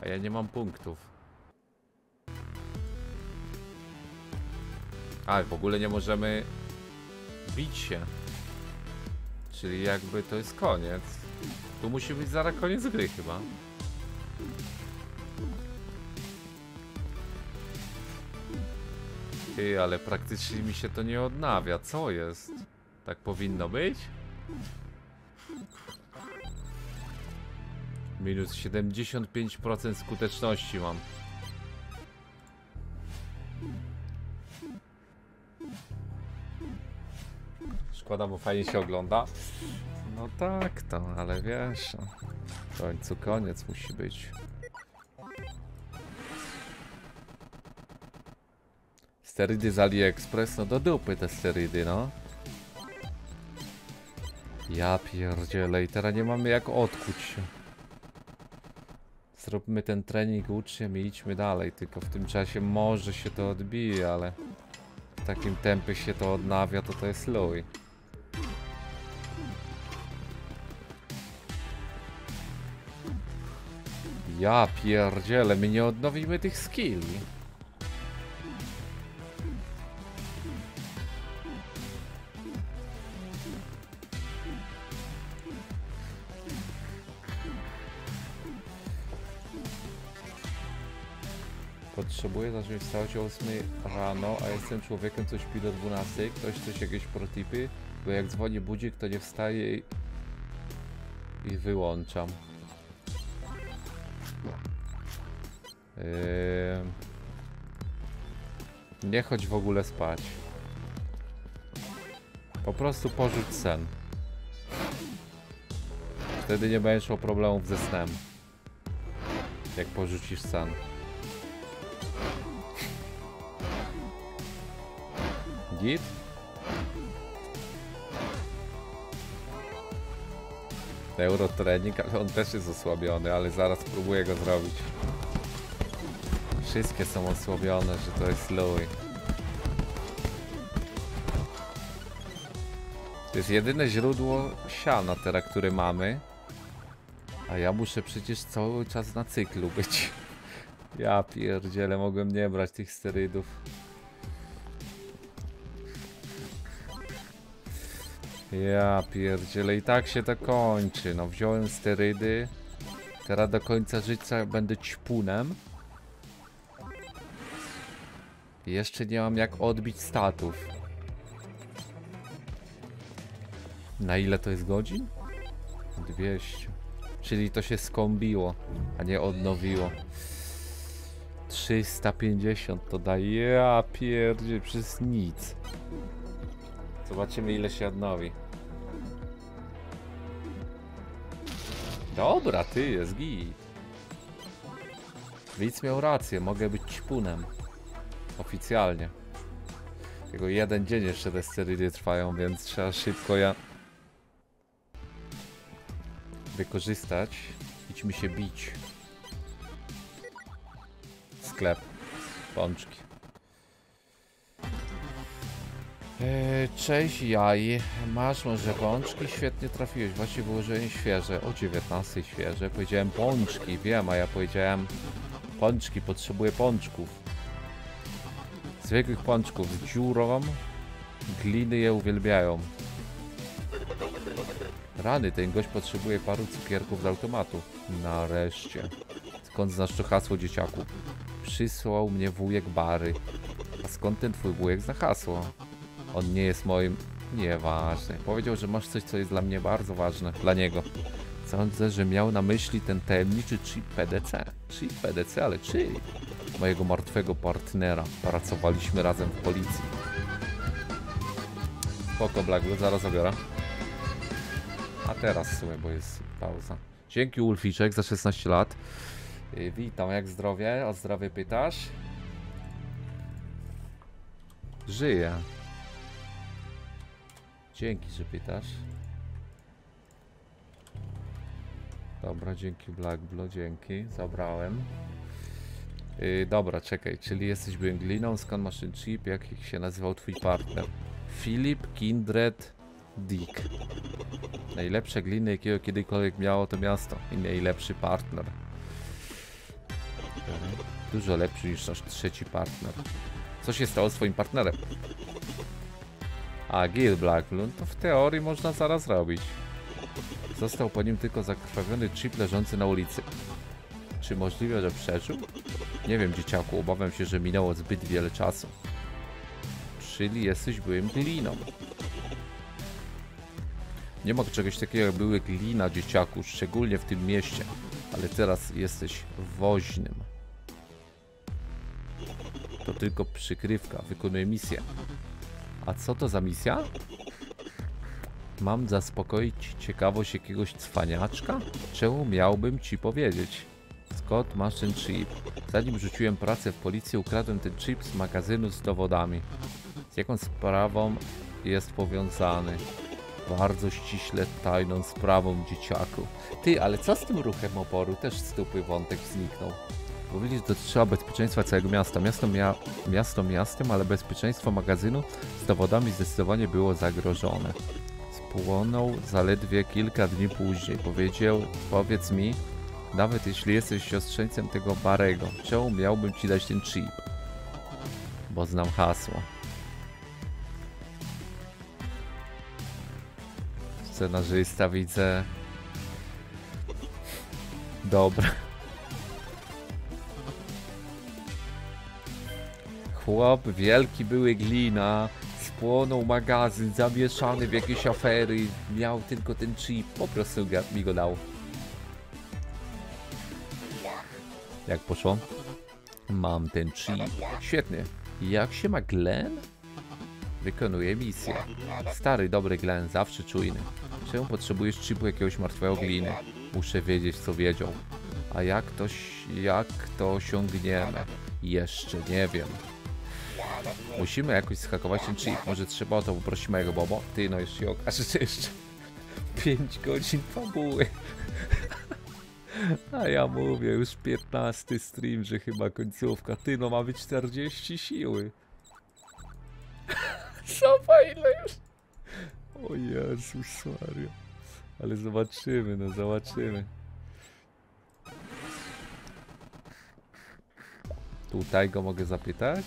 a ja nie mam punktów. A, w ogóle nie możemy bić się. Czyli jakby to jest koniec. Tu musi być zaraz koniec gry chyba. Ty, ale praktycznie mi się to nie odnawia. Co jest? Tak powinno być? Minus 75% skuteczności mam. Szkoda, bo fajnie się ogląda. No tak to, ale wiesz, no, w końcu koniec musi być. Sterydy z AliExpress, no do dupy te sterydy, no. Ja pierdzielę i teraz nie mamy jak odkuć się. Zróbmy ten trening uczniom i idźmy dalej, tylko w tym czasie może się to odbije, ale w takim tempie się to odnawia, to to jest luj. Ja pierdzielę, my nie odnowimy tych skilli. Potrzebuję zacząć wstawać o 8 rano, a jestem człowiekiem, co śpi do 12. Ktoś coś, jakieś protipy, bo jak dzwoni budzik, to nie wstaje i, i wyłączam. Ym. Nie chodź w ogóle spać. Po prostu porzuć sen. Wtedy nie będziesz miał problemów ze snem. Jak porzucisz sen. Git? Ale on też jest osłabiony, ale zaraz spróbuję go zrobić. Wszystkie są osłabione, że to jest luj. To jest jedyne źródło siana teraz, które mamy. A ja muszę przecież cały czas na cyklu być. Ja pierdzielę, mogłem nie brać tych sterydów. Ja pierdzielę i tak się to kończy. No wziąłem sterydy. Teraz do końca życia będę ćpunem. Jeszcze nie mam jak odbić statów. Na ile to jest godzin? 200. Czyli to się skąbiło, a nie odnowiło. 350 to daje. Ja pierdzie przez nic. Zobaczymy ile się odnowi. Dobra, ty jest git. Widz miał rację, mogę być ćpunem. Oficjalnie. Tylko jeden dzień jeszcze te sterydy trwają, więc trzeba szybko ja wykorzystać. Idźmy się bić. Sklep. Pączki. Eee, Cześć jaj, masz może pączki? Świetnie trafiłeś, właśnie wyłożenie świeże, o 19 świeże, powiedziałem pączki, wiem, a ja powiedziałem pączki, potrzebuję pączków. Zwykłych pączków dziurą, gliny je uwielbiają. Rany, ten gość potrzebuje paru cukierków z automatu. Nareszcie. Skąd znasz to hasło dzieciaku? Przysłał mnie wujek Bary. A skąd ten twój wujek zna hasło? On nie jest moim... Nieważne. Powiedział, że masz coś, co jest dla mnie bardzo ważne. Dla niego. Sądzę, że miał na myśli ten tajemniczy chip PDC. Chip PDC, ale czy? Mojego martwego partnera. Pracowaliśmy razem w policji. Spoko, Blackwood, zaraz obiorę. A teraz sumie, bo jest pauza. Dzięki Ulficzek za 16 lat. Yy, Witam, jak zdrowie? O zdrowie pytasz? Żyję. Dzięki, że pytasz. Dobra, dzięki Black Blue, dzięki. Zabrałem. Yy, dobra, czekaj, czyli jesteś byłym gliną, skąd masz ten chip, jak się nazywał twój partner? Filip Kindred Dick. Najlepsze gliny, jakiego kiedykolwiek miało to miasto. I najlepszy partner. Dużo lepszy niż nasz trzeci partner. Co się stało z twoim partnerem? A, Gil Blackblood, to w teorii można zaraz robić. Został po nim tylko zakrwawiony chip leżący na ulicy. Czy możliwe, że przeżył? Nie wiem, dzieciaku, obawiam się, że minęło zbyt wiele czasu. Czyli jesteś byłym gliną. Nie ma czegoś takiego jak były glina, dzieciaku, szczególnie w tym mieście. Ale teraz jesteś woźnym. To tylko przykrywka, wykonuję misję. A co to za misja? Mam zaspokoić ciekawość jakiegoś cwaniaczka? Czemu miałbym ci powiedzieć? Scott, masz ten chip. Zanim rzuciłem pracę w policji, ukradłem ten chip z magazynu z dowodami. Z jaką sprawą jest powiązany? Bardzo ściśle tajną sprawą, dzieciaku. Ty, ale co z tym ruchem oporu? Też stupy wątek zniknął. Powiedzieć, że dotyczyła bezpieczeństwa całego miasta. Miasto, mia miasto miastem, ale bezpieczeństwo magazynu z dowodami zdecydowanie było zagrożone. Spłonął zaledwie kilka dni później. Powiedział, powiedz mi, nawet jeśli jesteś siostrzeńcem tego Barego, czemu miałbym ci dać ten chip? Bo znam hasło. Scenarzysta widzę. Dobra. Chłop, wielki były glina, spłonął magazyn, zamieszany w jakieś afery, miał tylko ten chip, po prostu mi go dał. Jak poszło? Mam ten chip. Świetnie. Jak się ma Glenn? Wykonuje misję. Stary, dobry Glenn, zawsze czujny. Czemu potrzebujesz chipu jakiegoś martwego gliny? Muszę wiedzieć, co wiedział. A jak to, jak to osiągniemy? Jeszcze nie wiem. Musimy jakoś schakować ten chip. Może trzeba o to poprosić mojego Bobo? Ty, no jeszcze się okaże, że jeszcze 5 godzin fabuły. A ja mówię, już 15 stream, że chyba końcówka. Ty, no mamy 40 siły. Co fajne już. O Jezus Maria. Ale zobaczymy, no zobaczymy. Tutaj go mogę zapytać?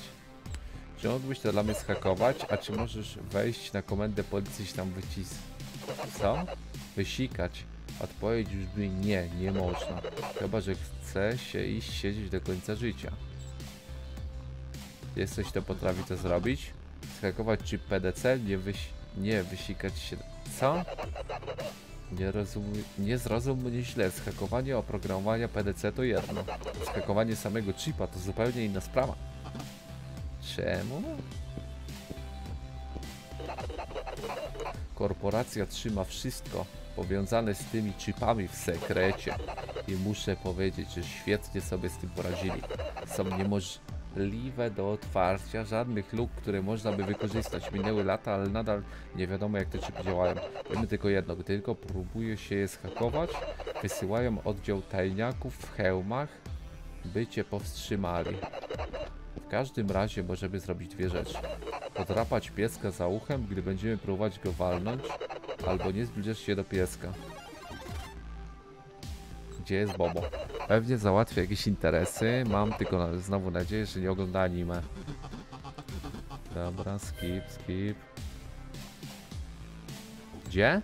Czy mógłbyś to dla mnie schakować? A czy możesz wejść na komendę policji i tam wycis... Co? Wysikać. Odpowiedź brzmi nie, nie można. Chyba, że chce się iść siedzieć do końca życia. Jesteś to potrafi to zrobić? Schakować chip PDC? Nie, wyś... nie wysikać się... Co? Nie, rozum... nie zrozum mnie źle. Schakowanie oprogramowania PDC to jedno. Schakowanie samego chipa to zupełnie inna sprawa. Czemu? Korporacja trzyma wszystko powiązane z tymi chipami w sekrecie. I muszę powiedzieć, że świetnie sobie z tym poradzili. Są niemożliwe do otwarcia, żadnych luk, które można by wykorzystać. Minęły lata, ale nadal nie wiadomo jak te chipy działają. Wiemy tylko jedno, gdy tylko próbuje się je schakować, wysyłają oddział tajniaków w hełmach, by cię powstrzymali. W każdym razie możemy zrobić dwie rzeczy. Podrapać pieska za uchem, gdy będziemy próbować go walnąć, albo nie zbliżasz się do pieska. Gdzie jest Bobo? Pewnie załatwia jakieś interesy. Mam tylko znowu nadzieję, że nie ogląda anime. Dobra, skip, skip. Gdzie?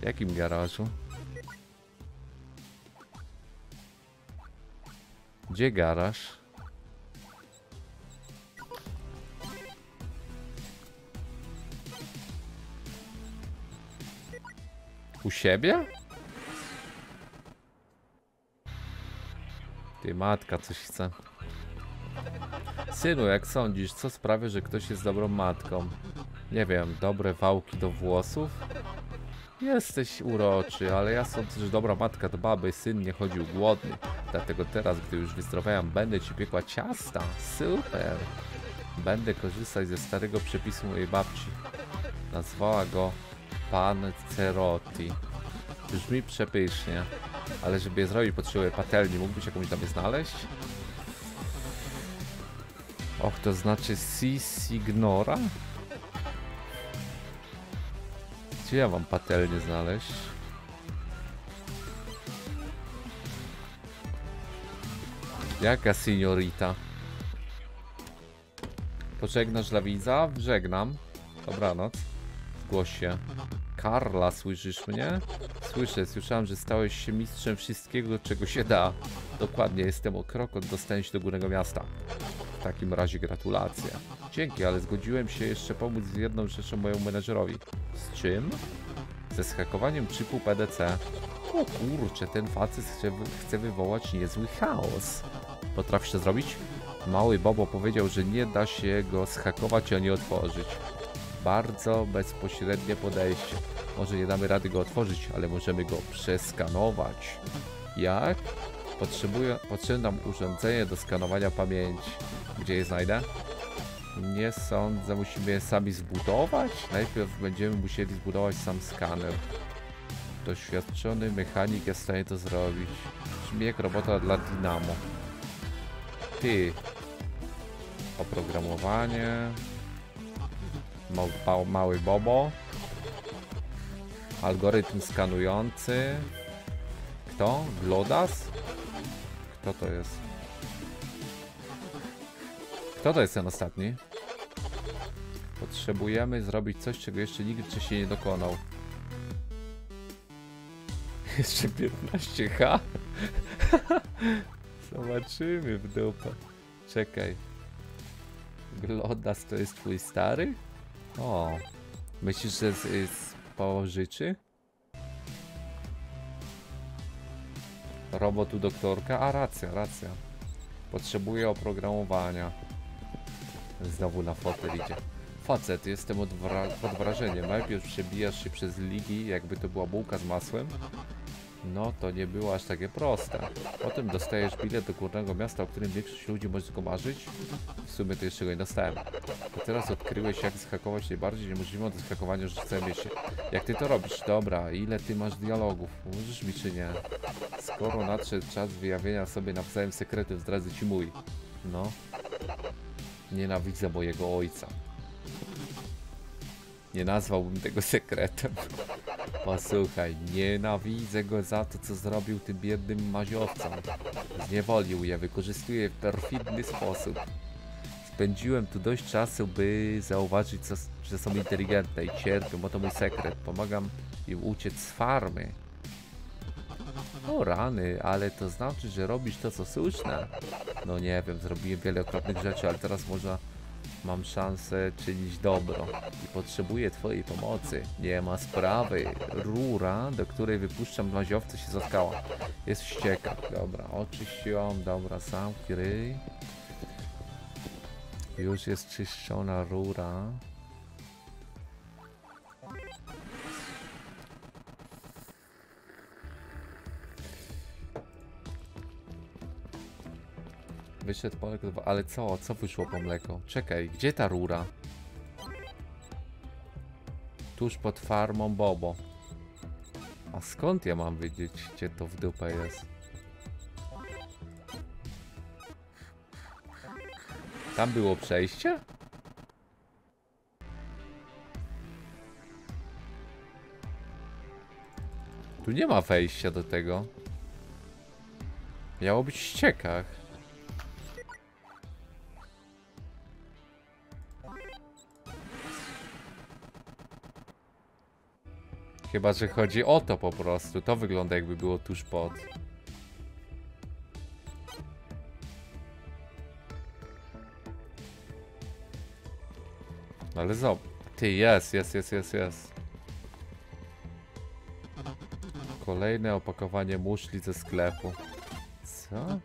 W jakim garażu? Gdzie garaż? U siebie? Ty matka coś chce. Synu, jak sądzisz, co sprawia, że ktoś jest dobrą matką? Nie wiem, dobre wałki do włosów? Jesteś uroczy, ale ja sądzę, że dobra matka dba, by syn nie chodził głodny. Dlatego teraz, gdy już wyzdrowiałam, będę ci piekła ciasta. Super! Będę korzystać ze starego przepisu mojej babci. Nazwała go Pan Cerotti. Brzmi przepysznie, ale żeby je zrobić potrzebuję patelni. Mógłbyś jakąś tam je znaleźć? Och, to znaczy Si Gdzie ja mam patelnię znaleźć? Jaka seniorita? Pożegnasz dla widza? Żegnam. Dobranoc. Zgłoś się. Karla, słyszysz mnie? Słyszę, słyszałem, że stałeś się mistrzem wszystkiego, czego się da. Dokładnie, jestem o krok od się do górnego miasta. W takim razie gratulacje. Dzięki, ale zgodziłem się jeszcze pomóc z jedną rzeczą mojemu menedżerowi. Z czym? Ze schakowaniem chipu PDC. O kurczę, ten facet chce, chce wywołać niezły chaos. Potrafisz to zrobić? Mały Bobo powiedział, że nie da się go zhakować ani otworzyć. Bardzo bezpośrednie podejście. Może nie damy rady go otworzyć, ale możemy go przeskanować. Jak? Potrzebuję, potrzebne nam urządzenie do skanowania pamięci. Gdzie je znajdę? Nie sądzę, musimy je sami zbudować? Najpierw będziemy musieli zbudować sam skaner. Doświadczony mechanik jest w stanie to zrobić. Brzmi jak robota dla Dynamo. Ty. Oprogramowanie. Ma, mały Bobo. Algorytm skanujący. Kto? Glodas? Kto to jest? Kto to jest ten ostatni? Potrzebujemy zrobić coś, czego jeszcze nikt wcześniej nie dokonał. Jeszcze 15h? Zobaczymy w dupę. Czekaj. Glodas to jest twój stary? O. Myślisz, że z, z pożyczy? Robotu doktorka? A racja, racja. Potrzebuję oprogramowania. Znowu na fotel idzie. Facet, jestem pod wrażeniem. Najpierw przebijasz się przez ligi, jakby to była bułka z masłem. No, to nie było aż takie proste. Potem dostajesz bilet do górnego miasta, o którym większość ludzi może tylko marzyć. W sumie to jeszcze go nie dostałem. A teraz odkryłeś, jak zhakować najbardziej niemożliwą do zhakowania rzecz w całym mieście. Jak ty to robisz? Dobra, ile ty masz dialogów? Możesz mi czy nie? Skoro nadszedł czas wyjawienia sobie nawzajem sekretów, zdradzę ci mój. No. Nienawidzę mojego ojca. Nie nazwałbym tego sekretem. Posłuchaj, nienawidzę go za to, co zrobił tym biednym maziowcom. Zniewolił je, wykorzystuje je w perfidny sposób. Spędziłem tu dość czasu, by zauważyć, co, że są inteligentne i cierpią. Oto mój sekret. Pomagam im uciec z farmy. O rany, ale to znaczy, że robisz to, co słuszne. No nie wiem, zrobiłem wiele okropnych rzeczy, ale teraz można mam szansę czynić dobro i potrzebuję twojej pomocy. Nie ma sprawy. Rura, do której wypuszczam maziowce się zatkała. Jest wścieka. Dobra, oczyściłam. Dobra, sam ryj. Już jest czyszczona rura. Wyszedł po mleko, dwa- ale co? Co wyszło po mleko? Czekaj, gdzie ta rura? Tuż pod farmą Bobo. A skąd ja mam wiedzieć, gdzie to w dupę jest? Tam było przejście? Tu nie ma wejścia do tego. Miało być w ściekach. Chyba, że chodzi o to po prostu. To wygląda jakby było tuż pod. Ale zob. Ty, jest, jest, jest, jest, jest. Kolejne opakowanie muszli ze sklepu. Co?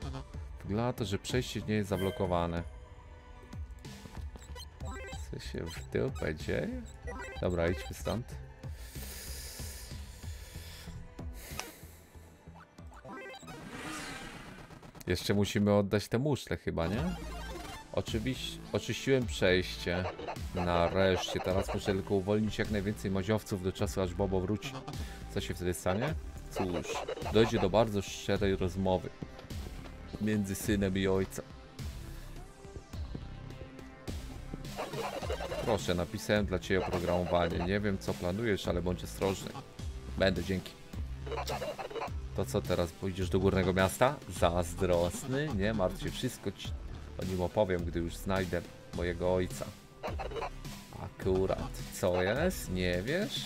Wygląda to, że przejście nie jest zablokowane. Co się w dupę dzieje? Dobra, idźmy stąd. Jeszcze musimy oddać te muszle chyba, nie? Oczywiście, oczyściłem przejście. Nareszcie, teraz muszę tylko uwolnić jak najwięcej maziowców do czasu, aż Bobo wróci. Co się wtedy stanie? Cóż, dojdzie do bardzo szczerej rozmowy między synem i ojcem. Proszę, napisałem dla Ciebie oprogramowanie. Nie wiem, co planujesz, ale bądź ostrożny. Będę, dzięki. To co teraz, pójdziesz do górnego miasta? Zazdrosny? Nie martw się, wszystko ci o nim opowiem, gdy już znajdę mojego ojca. Akurat. Co jest? Nie wiesz?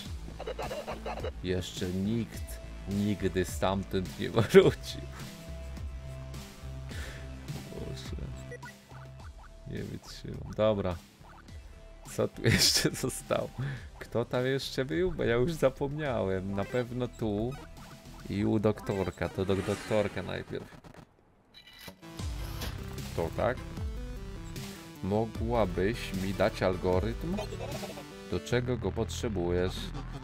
Jeszcze nikt nigdy stamtąd nie wrócił. Boże. Nie wytrzymam. Dobra. Co tu jeszcze zostało? Kto tam jeszcze był? Bo ja już zapomniałem. Na pewno tu. I u doktorka, to do doktorka najpierw. To tak? mogłabyś mi dać algorytm? Do czego go potrzebujesz?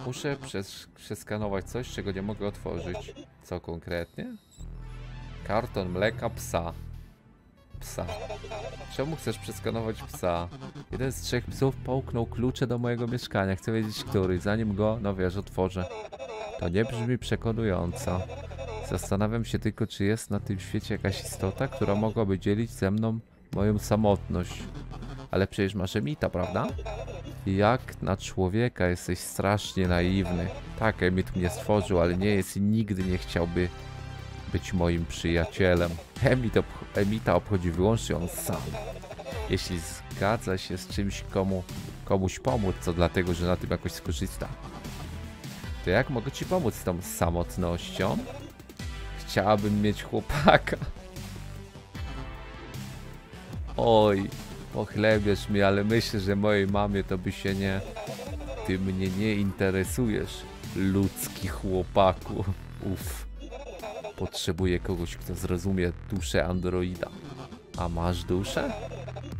Muszę przes przeskanować coś, czego nie mogę otworzyć. Co konkretnie? Karton mleka psa. Psa. Czemu chcesz przeskanować psa? Jeden z trzech psów połknął klucze do mojego mieszkania. Chcę wiedzieć, który. Zanim go, no wiesz, otworzę. To nie brzmi przekonująco. Zastanawiam się tylko, czy jest na tym świecie jakaś istota, która mogłaby dzielić ze mną moją samotność. Ale przecież masz Emita, prawda? Jak na człowieka jesteś strasznie naiwny. Tak, Emit mnie stworzył, ale nie jest i nigdy nie chciałby być moim przyjacielem. Emit obch- Emita obchodzi wyłącznie on sam. Jeśli zgadza się z czymś komu, komuś pomóc, to dlatego, że na tym jakoś skorzysta. To jak mogę ci pomóc z tą samotnością? Chciałabym mieć chłopaka. Oj, pochlebiesz mnie, ale myślę, że mojej mamie to by się nie... Ty mnie nie interesujesz, ludzki chłopaku. Uff. Potrzebuję kogoś, kto zrozumie duszę androida. A masz duszę?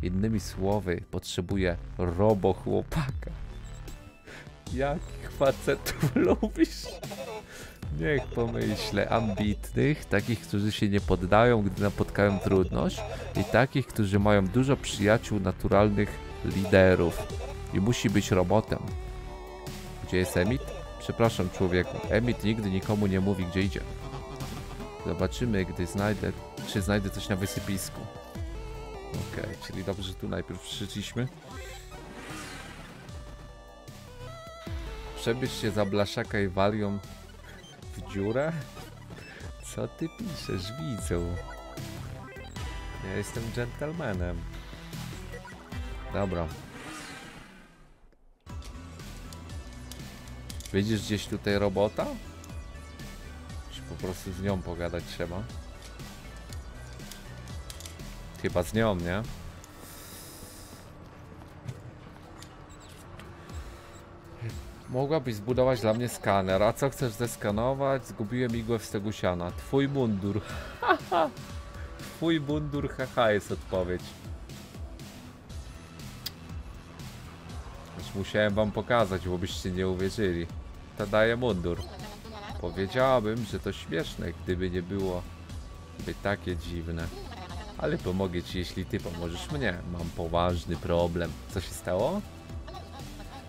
Innymi słowy, potrzebuję robo chłopaka. Jakich facetów lubisz? Niech pomyślę, ambitnych, takich, którzy się nie poddają, gdy napotkają trudność i takich, którzy mają dużo przyjaciół naturalnych liderów. I musi być robotem. Gdzie jest Emit? Przepraszam człowieku, Emit nigdy nikomu nie mówi, gdzie idzie. Zobaczymy, gdy znajdę, czy znajdę coś na wysypisku. Okej, czyli dobrze, że tu najpierw przyszliśmy. Przebierz się za blaszaka i walią w dziurę? Co ty piszesz, widzu? Ja jestem gentlemanem. Dobra. Widzisz gdzieś tutaj robota? Czy po prostu z nią pogadać trzeba? Chyba z nią, nie? Mogłabyś zbudować dla mnie skaner. A co chcesz zeskanować? Zgubiłem igłę w stegu siana. Twój mundur. Twój mundur, haha, jest odpowiedź. Już musiałem wam pokazać, bo byście nie uwierzyli. To daje mundur. Powiedziałabym, że to śmieszne, gdyby nie było by takie dziwne. Ale pomogę ci, jeśli ty pomożesz mnie. Mam poważny problem. Co się stało?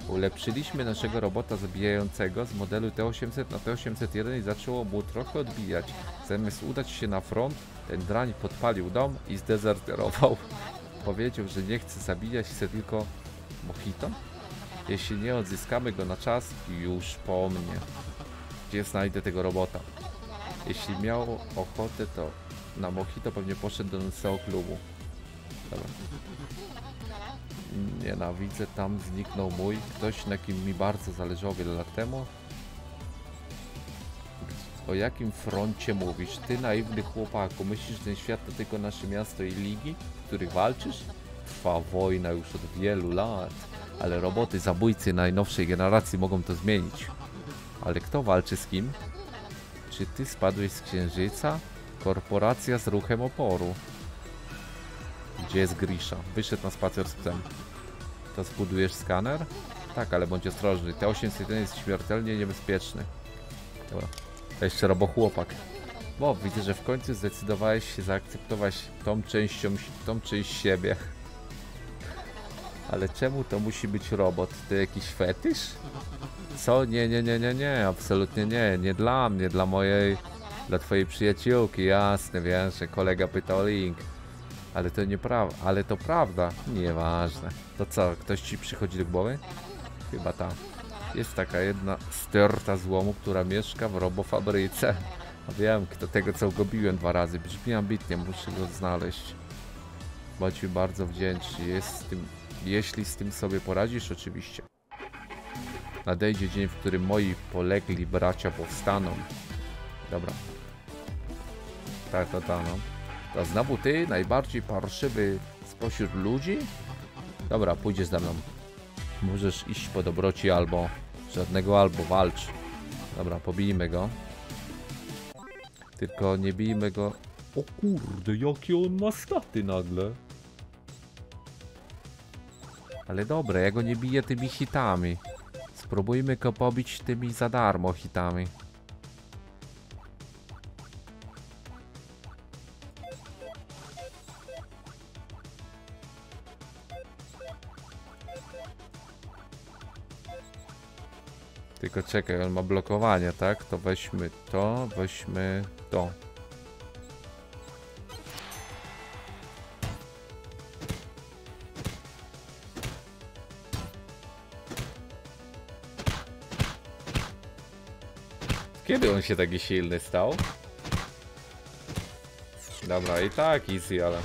Ulepszyliśmy naszego robota zabijającego z modelu T800 na T801 i zaczęło mu trochę odbijać. Zamiast udać się na front, ten drań podpalił dom i zdezerterował. Powiedział, że nie chce zabijać, chce tylko mojito. Jeśli nie odzyskamy go na czas, już po mnie. Gdzie znajdę tego robota? Jeśli miał ochotę, to na mojito pewnie poszedł do nocnego klubu. Dobra. Nienawidzę, tam zniknął mój. Ktoś, na kim mi bardzo zależało wiele lat temu. O jakim froncie mówisz? Ty naiwny chłopaku, myślisz, że ten świat to tylko nasze miasto i ligi, w których walczysz? Trwa wojna już od wielu lat, ale roboty zabójcy najnowszej generacji mogą to zmienić. Ale kto walczy z kim? Czy ty spadłeś z księżyca? Korporacja z ruchem oporu. Gdzie jest Grisha? Wyszedł na spacer z psem. To zbudujesz skaner? Tak, ale bądź ostrożny. T-801 jest śmiertelnie niebezpieczny. Dobra. To jeszcze robochłopak. Bo widzę, że w końcu zdecydowałeś się zaakceptować tą częścią, tą część siebie. Ale czemu to musi być robot? To jakiś fetysz? Co? Nie, nie, nie, nie, nie, absolutnie nie. Nie dla mnie, dla mojej, dla twojej przyjaciółki, jasne, wiesz, że kolega pyta o link. Ale to nieprawda, ale to prawda. Nieważne. To co, ktoś ci przychodzi do głowy? Chyba ta. Jest taka jedna sterta złomu, która mieszka w robofabryce. A wiem, kto tego co go biłem dwa razy. Brzmi ambitnie, muszę go znaleźć. Bądź mi bardzo wdzięczny. Jest z tym, jeśli z tym sobie poradzisz, oczywiście. Nadejdzie dzień, w którym moi polegli bracia powstaną. Dobra. Tak, to, to, no. To znowu ty, najbardziej parszywy spośród ludzi? Dobra, pójdziesz ze mną. Możesz iść po dobroci albo żadnego albo walcz. Dobra, pobijmy go. Tylko nie bijmy go. O kurde, jakie on ma staty nagle. Ale dobre, ja go nie biję tymi hitami. Spróbujmy go pobić tymi za darmo hitami. Tylko czekaj, on ma blokowanie, tak? To weźmy to, weźmy to. Kiedy on się taki silny stał? Dobra, i tak easy, ale...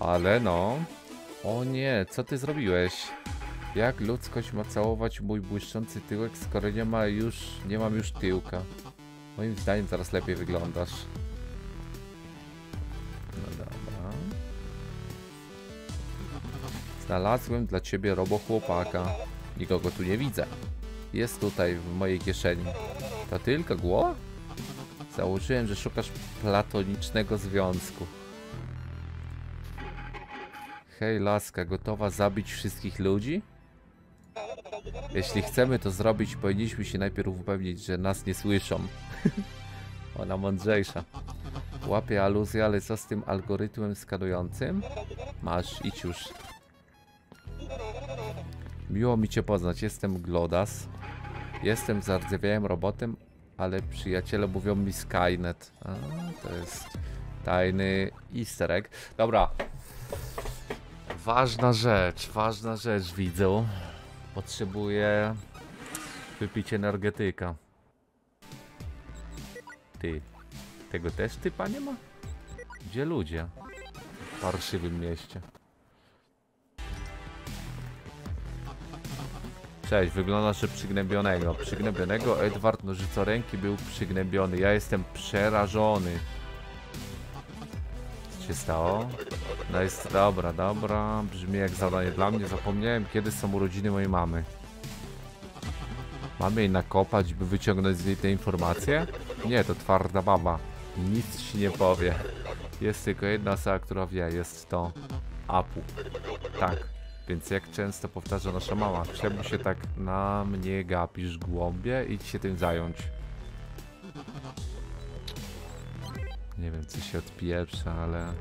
Ale no... O nie, co ty zrobiłeś? Jak ludzkość ma całować mój błyszczący tyłek, skoro nie ma już... nie mam już tyłka? Moim zdaniem zaraz lepiej wyglądasz. No dobra. Znalazłem dla ciebie robochłopaka. Nikogo tu nie widzę. Jest tutaj w mojej kieszeni. To tylko głowa? Założyłem, że szukasz platonicznego związku. Hej, laska, gotowa zabić wszystkich ludzi? Jeśli chcemy to zrobić, powinniśmy się najpierw upewnić, że nas nie słyszą. Ona mądrzejsza. Łapie aluzję, ale co z tym algorytmem skanującym? Masz, idź już. Miło mi cię poznać, jestem Glodas. Jestem zardzewiałym robotem, ale przyjaciele mówią mi Skynet. A, to jest tajny easter egg. Dobra. Ważna rzecz, ważna rzecz widzę. Potrzebuję wypić energetyka. Ty. Tego też typa nie ma? Gdzie ludzie? W parszywym mieście. Cześć, wyglądasz na przygnębionego. Przygnębionego Edward Nożycoręki był przygnębiony. Ja jestem przerażony. Się stało? No jest dobra, dobra. Brzmi jak zadanie dla mnie. Zapomniałem, kiedy są urodziny mojej mamy. Mamy jej nakopać, by wyciągnąć z niej te informacje? Nie, to twarda baba. Nic ci nie powie. Jest tylko jedna osoba, która wie. Jest to Apu. Tak. Więc jak często powtarza nasza mama, czemu się tak na mnie gapisz głąbie? Idź się tym zająć. Nie wiem, co się odpieprza, ale...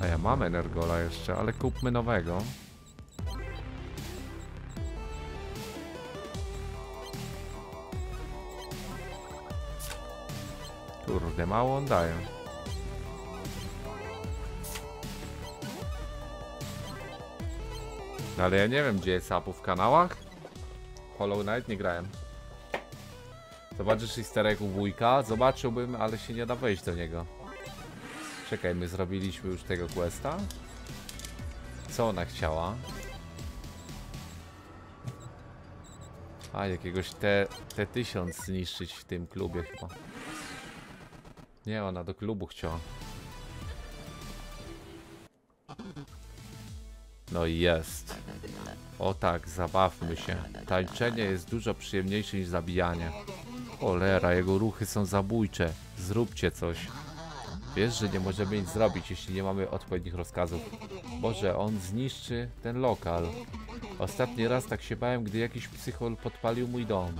A ja mam Energola jeszcze, ale kupmy nowego. Kurde, mało on daje. No ale ja nie wiem, gdzie jest Apu w kanałach. Hollow Knight nie grałem. Zobaczysz easter u wujka? Zobaczyłbym, ale się nie da wejść do niego. Czekaj, my zrobiliśmy już tego questa? Co ona chciała? A, jakiegoś T, T1000 zniszczyć w tym klubie chyba. Nie, ona do klubu chciała. No i jest. O tak, zabawmy się. Tańczenie jest dużo przyjemniejsze niż zabijanie. Cholera, jego ruchy są zabójcze. Zróbcie coś. Wiesz, że nie możemy nic zrobić, jeśli nie mamy odpowiednich rozkazów. Boże, on zniszczy ten lokal. Ostatni raz tak się bałem, gdy jakiś psychol podpalił mój dom.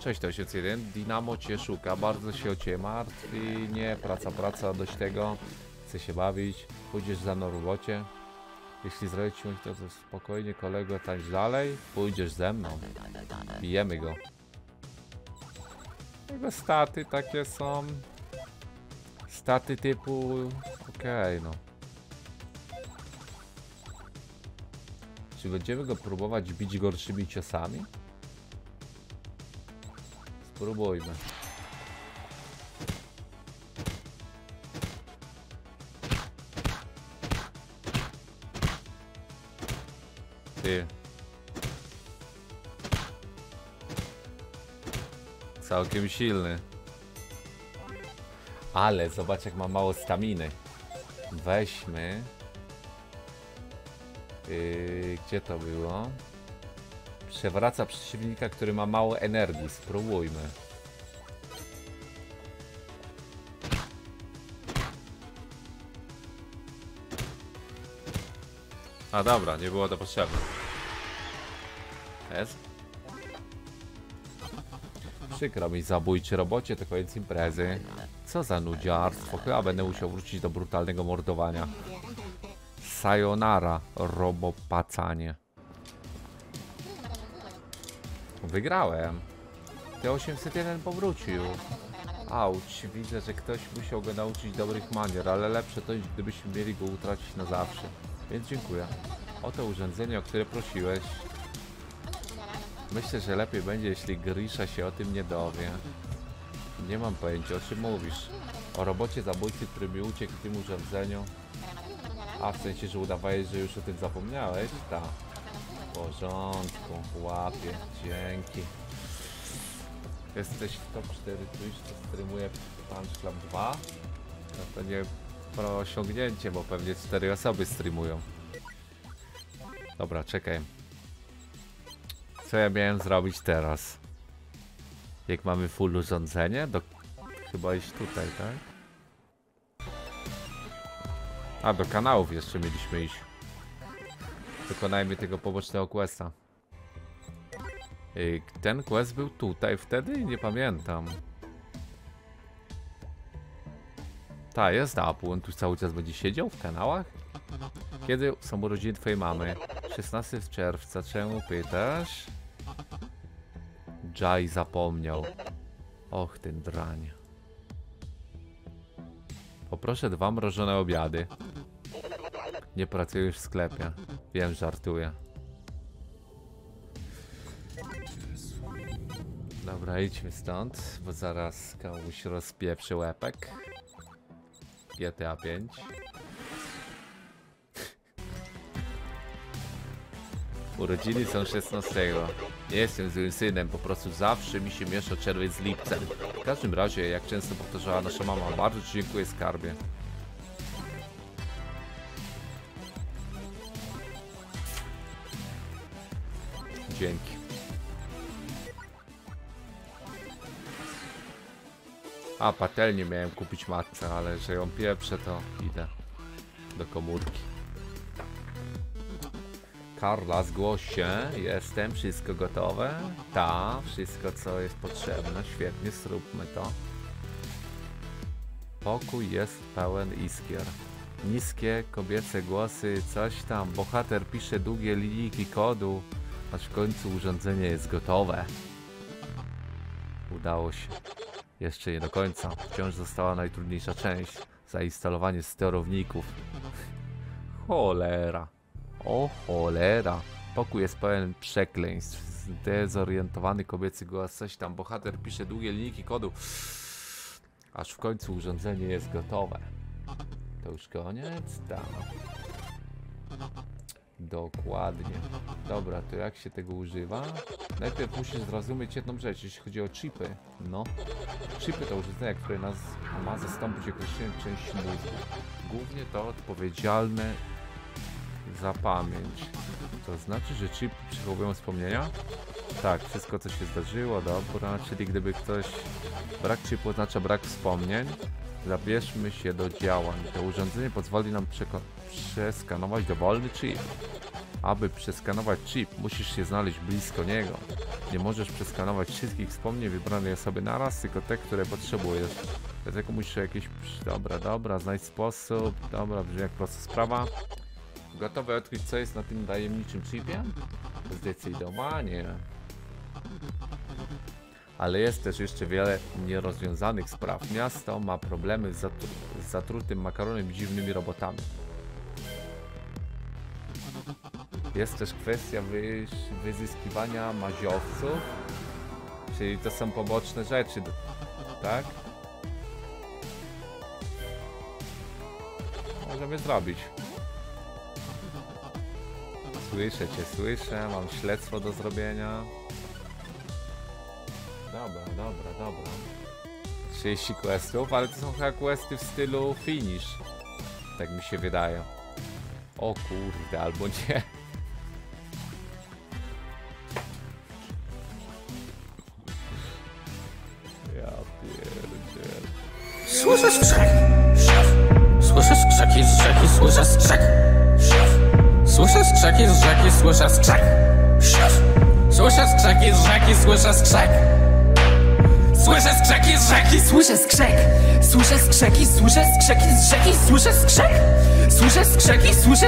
Cześć, to jest jeden. Cię szuka, bardzo się o ciebie martwi. Nie, praca, praca, dość tego. Chce się bawić. Pójdziesz za mną robocie. Jeśli zrobię ci to, to spokojnie kolego tańcz dalej. Pójdziesz ze mną. Bijemy go. Jego staty takie są. Staty typu... Okej, no. Czy będziemy go próbować bić gorszymi ciosami? Spróbujmy. Ty. Całkiem silny. Ale zobacz jak ma mało staminy. Weźmy. Yy, gdzie to było? Przewraca przeciwnika, który ma mało energii. Spróbujmy. A dobra, nie było to potrzebne. Jest? Przykro mi zabójczy robocie, to koniec imprezy. Co za nudziarstwo, chyba będę musiał wrócić do brutalnego mordowania. Sayonara, robopacanie. Wygrałem. T801 powrócił. Auć, widzę, że ktoś musiał go nauczyć dobrych manier, ale lepsze to, gdybyśmy mieli go utracić na zawsze. Więc dziękuję. Oto urządzenie, o które prosiłeś. Myślę, że lepiej będzie, jeśli Grisha się o tym nie dowie. Nie mam pojęcia, o czym mówisz. O robocie zabójcy, który mi uciekł w tym urządzeniu. A, w sensie, że udawałeś, że już o tym zapomniałeś? Tak. W porządku, łapie, dzięki. Jesteś w top 4 Twitch, to streamuje Punch Club 2? No to nie pro osiągnięcie, bo pewnie 4 osoby streamują. Dobra, czekaj. Co ja miałem zrobić teraz? Jak mamy full urządzenie? Do... Chyba iść tutaj, tak? A, do kanałów jeszcze mieliśmy iść. Wykonajmy tego pobocznego questa. Ten quest był tutaj wtedy? Nie pamiętam. Ta, jest Apu. On tu cały czas będzie siedział w kanałach? Kiedy są urodziny twojej mamy? 16 czerwca. Czemu pytasz? Jai zapomniał. Och, ten drań. Poproszę dwa mrożone obiady. Nie pracujesz w sklepie. Wiem, żartuję. Dobra, idźmy stąd, bo zaraz komuś rozpieprzy łepek. GTA 5. Urodziny są 16. Nie jestem złym synem, po prostu zawsze mi się miesza czerwiec z lipcem. W każdym razie, jak często powtarzała nasza mama, bardzo Ci dziękuję skarbie. Dzięki. A, patelnię miałem kupić matce, ale że ją pieprzę, to idę do komórki. Karla, zgłoś się. Jestem, wszystko gotowe. Ta, wszystko co jest potrzebne. Świetnie, zróbmy to. Pokój jest pełen iskier. Niskie kobiece głosy, coś tam. Bohater pisze długie linijki kodu, aż w końcu urządzenie jest gotowe. Udało się. Jeszcze nie do końca. Wciąż została najtrudniejsza część. Zainstalowanie sterowników. Cholera. O cholera. Pokój jest pełen przekleństw. Zdezorientowany kobiecy głos. Coś tam. Bohater pisze długie linijki kodu. Aż w końcu urządzenie jest gotowe. To już koniec? Tak. Dokładnie. Dobra, to jak się tego używa? Najpierw musisz zrozumieć jedną rzecz, jeśli chodzi o chipy. No. Chipy to urządzenie, które nas ma zastąpić określoną część mózgu. Głównie to odpowiedzialne za pamięć. To znaczy, że chipy przechowują wspomnienia? Tak, wszystko co się zdarzyło, dobra, czyli gdyby ktoś... Brak chipu oznacza brak wspomnień. Zabierzmy się do działań. To urządzenie pozwoli nam przeskanować dowolny chip. Aby przeskanować chip, musisz się znaleźć blisko niego. Nie możesz przeskanować wszystkich wspomnień wybranej osoby naraz, tylko te, które potrzebujesz. Dlatego musisz jakieś... Dobra, dobra, znajdź sposób. Dobra, brzmi jak prosta sprawa. Gotowy odkryć, co jest na tym tajemniczym chipie? Zdecydowanie. Ale jest też jeszcze wiele nierozwiązanych spraw. Miasto ma problemy z, zatru z zatrutym makaronem i dziwnymi robotami. Jest też kwestia wy wyzyskiwania maziowców, czyli to są poboczne rzeczy, tak? Możemy zrobić. Słyszę cię, słyszę, mam śledztwo do zrobienia. Dobra, dobra, dobra. 30 questów, ale to są chyba questy w stylu finish. Tak mi się wydaje. O kurde, albo nie. Ja pierdzielę. Słyszę skrzek. Słyszę skrzeki z rzeki, słyszę skrzek. Słyszę skrzeki z rzeki, słyszę Siusz. Słyszę skrzeki z rzeki, słyszę skrzek. Słyszę skrzeki z rzeki, Słyszę skrzek, słyszę skrzeki, słyszę skrzeki z rzeki, słyszę skrzek, słyszę skrzeki, słyszę